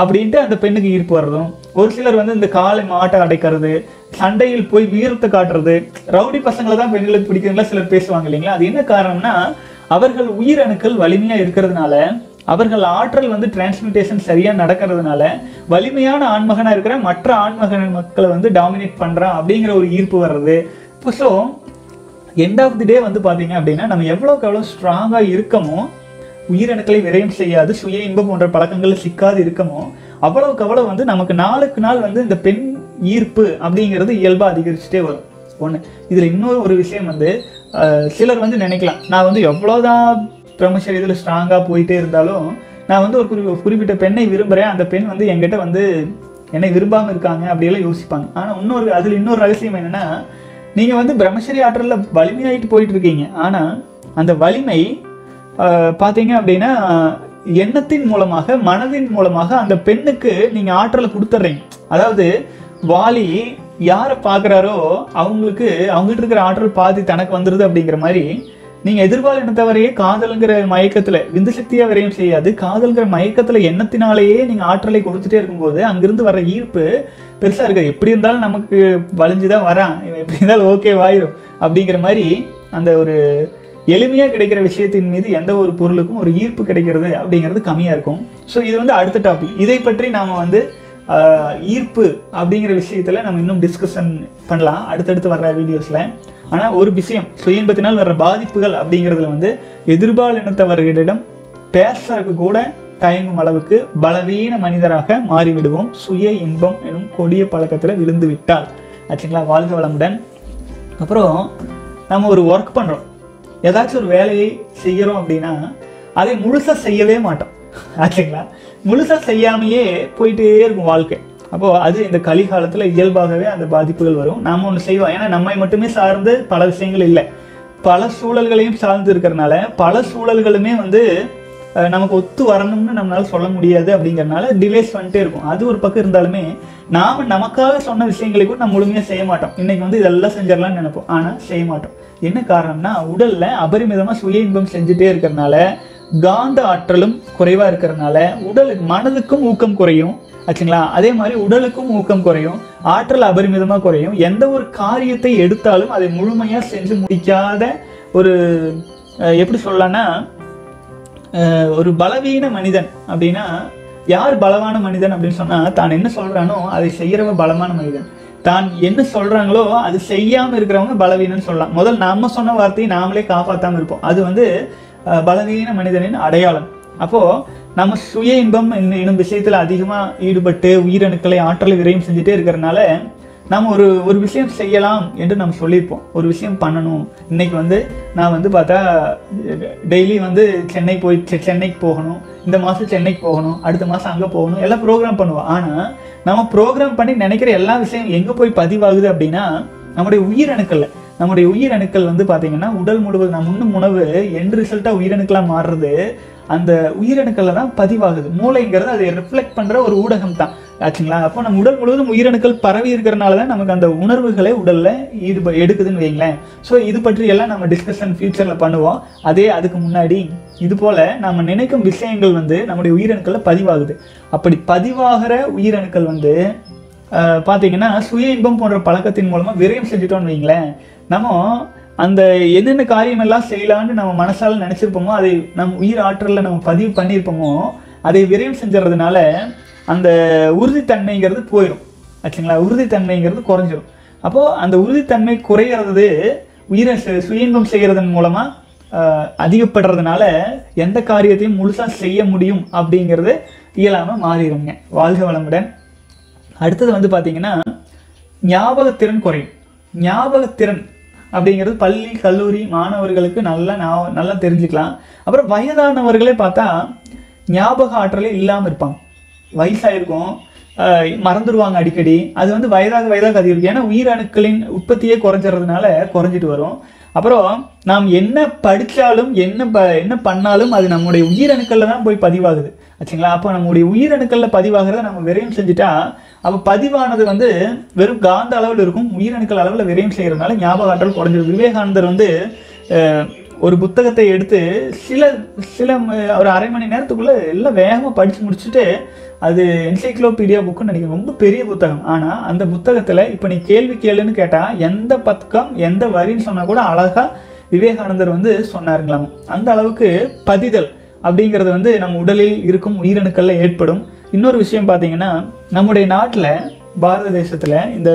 அப்படின்ட்டு அந்த பெண்ணுக்கு ஈர்ப்பு வர்றதும் ஒரு சிலர் வந்து இந்த காலை மாட்டை அடைக்கிறது சண்டையில் போய் வீரத்தை காட்டுறது ரவுடி பசங்களை தான் பெண்களுக்கு பிடிக்கிறதுல சிலர் பேசுவாங்க இல்லைங்களா? அது என்ன காரணம்னா அவர்கள் உயிரணுக்கள் வலிமையா இருக்கிறதுனால அவர்கள் ஆற்றல் வந்து டிரான்ஸ்மிட்டேஷன் சரியா நடக்கிறதுனால வலிமையான ஆண்மகனா இருக்கிற மற்ற ஆண்மகன் மக்களை வந்து டாமினேட் பண்றான் அப்படிங்கிற ஒரு ஈர்ப்பு வர்றது. இப்போ so end of the day வந்து பார்த்தீங்க அப்படின்னா நம்ம எவ்வளோக்கு எவ்வளோ ஸ்ட்ராங்காக இருக்கமோ உயிரணுக்களை விரயம் செய்யாது சுய இன்பம் போன்ற பழக்கங்களில் சிக்காது இருக்கமோ அவ்வளவுக்கு அவ்வளவு வந்து நமக்கு நாளுக்கு நாள் வந்து இந்த பெண் ஈர்ப்பு அப்படிங்கிறது இயல்பாக அதிகரிச்சுட்டே வரும். ஒன்று இதில் இன்னொரு ஒரு விஷயம் வந்து சிலர் வந்து நினைக்கலாம் நான் வந்து எவ்வளவுதான் இதில் ஸ்ட்ராங்காக போயிட்டே இருந்தாலும் நான் வந்து ஒரு குறி குறிப்பிட்ட பெண்ணை விரும்புகிறேன் அந்த பெண் வந்து என்கிட்ட வந்து என்னை விரும்பாமல் இருக்காங்க அப்படியெல்லாம் யோசிப்பாங்க. ஆனால் இன்னொரு அதில் இன்னொரு ரகசியம் என்னென்னா நீங்கள் வந்து பிரம்மச்சரி ஆற்றலில் வலிமையாயிட்டு போயிட்டு இருக்கீங்க. ஆனால் அந்த வலிமை பார்த்தீங்க அப்படின்னா எண்ணத்தின் மூலமாக மனதின் மூலமாக அந்த பெண்ணுக்கு நீங்கள் ஆற்றலை கொடுத்துட்றீங்க அதாவது வாலி யாரை பார்க்குறாரோ அவங்களுக்கு அவங்ககிட்ட இருக்கிற ஆற்றல் பாதி தனக்கு வந்துடுது அப்படிங்கிற மாதிரி நீங்கள் எதிர்பால் இனத்தவரையே காதலுங்கிற மயக்கத்தில் விந்து சக்தியாக வரையும் செய்யாது. காதல்கிற மயக்கத்தில் எண்ணத்தினாலேயே நீங்கள் ஆற்றலை கொடுத்துட்டே இருக்கும்போது அங்கிருந்து வர ஈர்ப்பு பெருசாக இருக்காது எப்படி இருந்தாலும் நமக்கு வளைஞ்சுதான் வரான். இவன் எப்படி இருந்தாலும் ஓகே வாயிரும். அப்படிங்கிற மாதிரி அந்த ஒரு எளிமையாக கிடைக்கிற விஷயத்தின் மீது எந்த ஒரு பொருளுக்கும் ஒரு ஈர்ப்பு கிடைக்கிறது அப்படிங்கிறது கம்மியாக இருக்கும். ஸோ இது வந்து அடுத்த டாபிக் இதை பற்றி நாம் வந்து ஈர்ப்பு அப்படிங்கிற விஷயத்தில் நம்ம இன்னும் டிஸ்கஷன் பண்ணலாம். அடுத்தடுத்து வர்ற வீடியோஸில் ஆனால் ஒரு விஷயம் சுய இன்பத்தினால் வர்ற பாதிப்புகள் அப்படிங்கிறதுல வந்து எதிர்பால் இனத்தவர்களிடம் பேசுறதுக்கு கூட தயங்கும் அளவுக்கு பலவீன மனிதராக மாறிவிடுவோம். சுய இன்பம் எனும் கொடிய பழக்கத்தில் விழுந்து விட்டால் ஆச்சுங்களா? வாழ்க வளமுடன். அப்புறம் நம்ம ஒரு ஒர்க் பண்ணுறோம் ஏதாச்சும் ஒரு வேலையை செய்கிறோம் அப்படின்னா அதை முழுசாக செய்யவே மாட்டோம். ஆச்சுங்களா? முழுசாக செய்யாமையே போயிட்டே இருக்கும் வாழ்க்கை. அப்போது அது இந்த கலிகாலத்தில் இயல்பாகவே அந்த பாதிப்புகள் வரும். நாம ஒன்று செய்வோம். ஏன்னா நம்மை மட்டுமே சார்ந்து பல விஷயங்கள் இல்லை. பல சூழல்களையும் சார்ந்து இருக்கிறனால பல சூழல்களுமே வந்து நமக்கு ஒத்து வரணும்னு நம்மளால் சொல்ல முடியாது அப்படிங்கிறனால டிலேஸ் வந்துட்டே இருக்கும். அது ஒரு பக்கம் இருந்தாலுமே நாம் நமக்காக சொன்ன விஷயங்களை கூட நம்ம முழுமையாக செய்ய மாட்டோம். இன்றைக்கி வந்து இதெல்லாம் செஞ்சிடலாம்னு நினைப்போம். ஆனால் செய்ய மாட்டோம். என்ன காரணம்னா உடல்ல அபரிமிதமா சுய இன்பம் செஞ்சுட்டே இருக்கிறதுனால காந்த ஆற்றலும் குறைவா இருக்கிறதுனால உடலுக்கு மனதுக்கும் ஊக்கம் குறையும். ஆச்சுங்களா? அதே மாதிரி உடலுக்கும் ஊக்கம் குறையும் ஆற்றல் அபரிமிதமா குறையும். எந்த ஒரு காரியத்தை எடுத்தாலும் அதை முழுமையா செஞ்சு முடிக்காத ஒரு எப்படி சொல்லலாம்னா ஒரு பலவீன மனிதன் அப்படின்னா யார் பலவான மனிதன் அப்படின்னு சொன்னா தான் என்ன சொல்றானோ அதை செய்யறவ பலமான மனிதன். தான் என்ன சொல்கிறாங்களோ அது செய்யாமல் இருக்கிறவங்க பலவீனம்னு சொல்லலாம். முதல் நம்ம சொன்ன வார்த்தையை நாமளே காப்பாற்றாமல் இருப்போம். அது வந்து பலவீன மனிதனின் அடையாளம். அப்போது நம்ம சுய இன்பம் என்னும் என்னும் அதிகமாக ஈடுபட்டு உயிரணுக்களை ஆற்றலை விரையும் செஞ்சுட்டே இருக்கிறதுனால நம்ம ஒரு ஒரு விஷயம் செய்யலாம் என்று நம்ம சொல்லியிருப்போம். ஒரு விஷயம் பண்ணணும். இன்னைக்கு வந்து நான் வந்து பார்த்தா டெய்லி வந்து சென்னை போய் சென்னைக்கு போகணும். இந்த மாதம் சென்னைக்கு போகணும். அடுத்த மாதம் அங்கே போகணும். எல்லாம் ப்ரோக்ராம் பண்ணுவோம். ஆனால் நம்ம ப்ரோக்ராம் பண்ணி நினைக்கிற எல்லா விஷயம் எங்கே போய் பதிவாகுது அப்படின்னா நம்முடைய உயிரணுக்களில் நம்முடைய உயிரணுக்கள் வந்து பார்த்திங்கன்னா உடல் முழுவதும் நம்ம உண்ணும் உணவு எண்ட் ரிசல்ட்டாக உயிரணுக்களாக மாறுறது அந்த உயிரணுக்களில் தான் பதிவாகுது. மூளைங்கிறது அதை ரிஃப்ளெக்ட் பண்ணுற ஒரு ஊடகம் தான் ஆச்சுங்களா? அப்போ நம்ம உடல் முழுவதும் உயிரணுக்கள் பரவி இருக்கிறனால தான் நமக்கு அந்த உணர்வுகளை உடலில் இது எடுக்குதுன்னு வைங்களேன். ஸோ இது பற்றி எல்லாம் நம்ம டிஸ்கஷன் ஃபியூச்சரில் பண்ணுவோம். அதே அதுக்கு முன்னாடி இது போல் நம்ம நினைக்கும் விஷயங்கள் வந்து நம்முடைய உயிரணுக்களில் பதிவாகுது. அப்படி பதிவாகிற உயிரணுக்கள் வந்து பார்த்தீங்கன்னா சுய இன்பம் போன்ற பழக்கத்தின் மூலமாக விரயம் செஞ்சுட்டோம்னு வைங்களேன். நம்ம அந்த என்னென்ன காரியம் எல்லாம் நம்ம மனசால் நினச்சிருப்போமோ அதை நம்ம உயிர் ஆற்றலில் நம்ம பதிவு பண்ணியிருப்போமோ அதை விரயம் செஞ்சுறதுனால அந்த உறுதித்தன்மைங்கிறது போயிடும் ஆச்சுங்களா? உறுதித்தன்மைங்கிறது குறைஞ்சிரும். அப்போது அந்த உறுதித்தன்மை குறையிறது உயிரை சுயன்பம் செய்கிறதன் மூலமாக அதிகப்படுறதுனால எந்த காரியத்தையும் முழுசாக செய்ய முடியும் அப்படிங்கிறது இயலாமல் மாறிடுங்க வாழ்க வளமுடன். அடுத்தது வந்து பார்த்தீங்கன்னா ஞாபகத்திறன் குறையும். ஞாபகத்திறன் அப்படிங்கிறது பள்ளி கல்லூரி மாணவர்களுக்கு நல்லா நல்லா தெரிஞ்சுக்கலாம். அப்புறம் வயதானவர்களே பார்த்தா ஞாபக ஆற்றலே இல்லாமல் இருப்பாங்க. வயசாயிருக்கும். மறந்துடுவாங்க அடிக்கடி. அது வந்து வயதாக வயதாக அதிகரிக்கும் ஏன்னா உயிரணுக்களின் உற்பத்தியே குறைஞ்சிறதுனால குறைஞ்சிட்டு வரும். அப்புறம் நாம் என்ன படித்தாலும் என்ன ப என்ன பண்ணாலும் அது நம்முடைய உயிரணுக்களில் தான் போய் பதிவாகுது. ஆச்சுங்களா? அப்போ நம்முடைய உயிரணுக்களில் பதிவாகிறத நம்ம விரையும் செஞ்சுட்டா அப்போ பதிவானது வந்து வெறும் காந்த அளவில் இருக்கும். உயிரணுக்கள் அளவில் விரையும் செய்கிறதுனால ஞாபக ஆற்றல் குறைஞ்சிடும் விவேகானந்தர் வந்து ஒரு புத்தகத்தை எடுத்து சில சில ஒரு அரை மணி நேரத்துக்குள்ளே எல்லாம் வேகமாக படித்து முடிச்சுட்டு அது என்சைக்ளோபீடியா புக்குன்னு நினைக்கிறேன். ரொம்ப பெரிய புத்தகம். ஆனால் அந்த புத்தகத்தில் இப்போ நீ கேள்வி கேளுன்னு கேட்டால் எந்த பக்கம் எந்த வரின்னு சொன்னால் கூட அழகாக விவேகானந்தர் வந்து சொன்னாருங்களாம். அந்த அளவுக்கு பதிதல் அப்படிங்கிறது வந்து நம்ம உடலில் இருக்கும் உயிரணுக்களில் ஏற்படும். இன்னொரு விஷயம் பார்த்தீங்கன்னா நம்முடைய நாட்டில் பாரத தேசத்தில் இந்த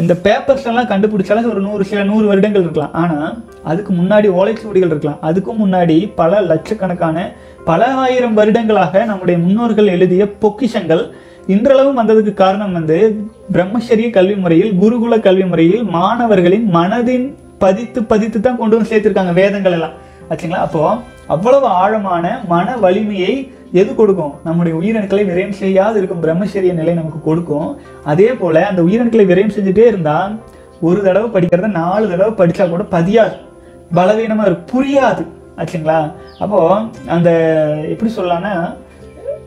இந்த பேப்பர்ஸ்லாம் கண்டுபிடிச்சாலும் ஒரு நூறு சில நூறு வருடங்கள் இருக்கலாம். ஆனால் அதுக்கு முன்னாடி ஓலைச்சுவடிகள் இருக்கலாம். அதுக்கும் முன்னாடி பல லட்சக்கணக்கான பல ஆயிரம் வருடங்களாக நம்முடைய முன்னோர்கள் எழுதிய பொக்கிஷங்கள் இன்றளவும் வந்ததுக்கு காரணம் வந்து பிரம்மச்சரிய கல்வி முறையில் குருகுல கல்வி முறையில் மாணவர்களின் மனதின் பதித்து பதித்து தான் கொண்டு வந்து சேர்த்திருக்காங்க வேதங்கள் எல்லாம். ஆச்சுங்களா? அப்போ அவ்வளவு ஆழமான மன வலிமையை எது கொடுக்கும்? நம்முடைய உயிரணுக்களை விரயம் செய்யாது இருக்கும் பிரம்மச்சரிய நிலை நமக்கு கொடுக்கும். அதே போல அந்த உயிரணுக்களை விரயம் செஞ்சுட்டே இருந்தால் ஒரு தடவை படிக்கிறத நாலு தடவை படித்தா கூட பதியாது. பலவீனமாக இருக்கும் புரியாது. ஆச்சுங்களா? அப்போ அந்த எப்படி சொல்லலாம்னா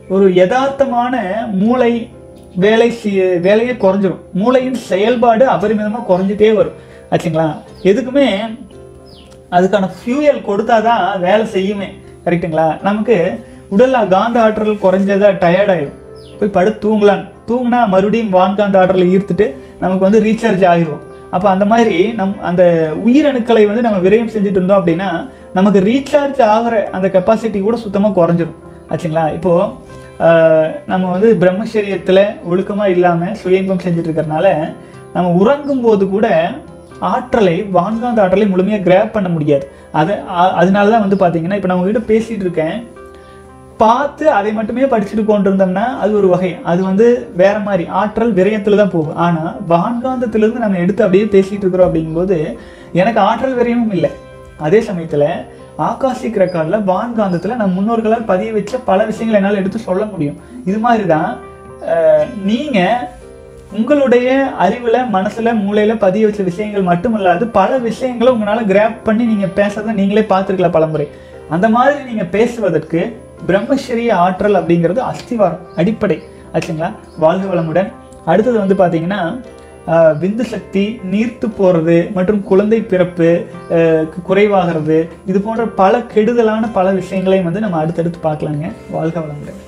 ஒரு யதார்த்தமான மூளை வேலை செய்- வேலையே குறைஞ்சிரும். மூளையின் செயல்பாடு அபரிமிதமாக குறைஞ்சிட்டே வரும். ஆச்சுங்களா? எதுக்குமே அதுக்கான ஃபியூயல் கொடுத்தாதான் வேலை செய்யுமே. கரெக்ட்டுங்களா? நமக்கு உடல்ல காந்த ஆற்றல் குறைஞ்சதா டயர்டாயிடும் போய் படுத்து தூங்கலாம் தூங்கினா மறுபடியும் வான்காந்த ஆற்றலை ஈர்த்துட்டு நமக்கு வந்து ரீசார்ஜ் ஆகிரும். அப்போ அந்த மாதிரி நம் அந்த உயிரணுக்களை வந்து நம்ம விரயம் செஞ்சுட்டு இருந்தோம் அப்படின்னா நமக்கு ரீசார்ஜ் ஆகிற அந்த கெப்பாசிட்டி கூட சுத்தமாக குறைஞ்சிரும். ஆச்சுங்களா? இப்போ நம்ம வந்து பிரம்மச்சரியத்தில் ஒழுக்கமாக இல்லாமல் சுய இன்பம் செஞ்சுட்டு இருக்கறனால நம்ம உறங்கும் போது கூட ஆற்றலை வான்காந்த ஆற்றலை முழுமையாக கிராப் பண்ண முடியாது. அதை அதனால தான் வந்து பார்த்தீங்கன்னா இப்போ நான் உங்ககிட்ட பேசிகிட்டு இருக்கேன். பார்த்து அதை மட்டுமே படிச்சுட்டு கொண்டிருந்தோம்னா அது ஒரு வகை. அது வந்து வேற மாதிரி ஆற்றல் விரயத்தில் தான் போகும். ஆனால் வான்காந்தத்திலிருந்து நம்ம எடுத்து அப்படியே பேசிகிட்டு இருக்கிறோம் அப்படிங்கும்போது எனக்கு ஆற்றல் விரயமும் இல்லை. அதே சமயத்தில் ஆகாசிக் ரெக்கார்டில் வான்காந்தத்தில் நம்ம முன்னோர்களால் பதிய வச்ச பல விஷயங்களை என்னால் எடுத்து சொல்ல முடியும். இது மாதிரி தான் நீங்கள் உங்களுடைய அறிவில் மனசில் மூளையில் பதிய வச்ச விஷயங்கள் மட்டுமல்லாது பல விஷயங்களை உங்களால் கிராப் பண்ணி நீங்கள் பேசுறதை நீங்களே பார்த்துருக்கலாம் பலமுறை. அந்த மாதிரி நீங்கள் பேசுவதற்கு பிரம்மச்சரிய ஆற்றல் அப்படிங்கிறது அஸ்திவாரம் அடிப்படை. ஆச்சுங்களா? வாழ்க வளமுடன். அடுத்தது வந்து பார்த்தீங்கன்னா விந்து சக்தி நீர்த்து போகிறது மற்றும் குழந்தை பிறப்பு குறைவாகிறது. இது போன்ற பல கெடுதலான பல விஷயங்களையும் வந்து நம்ம அடுத்தடுத்து பார்க்கலாங்க. வாழ்க வளமுடன்.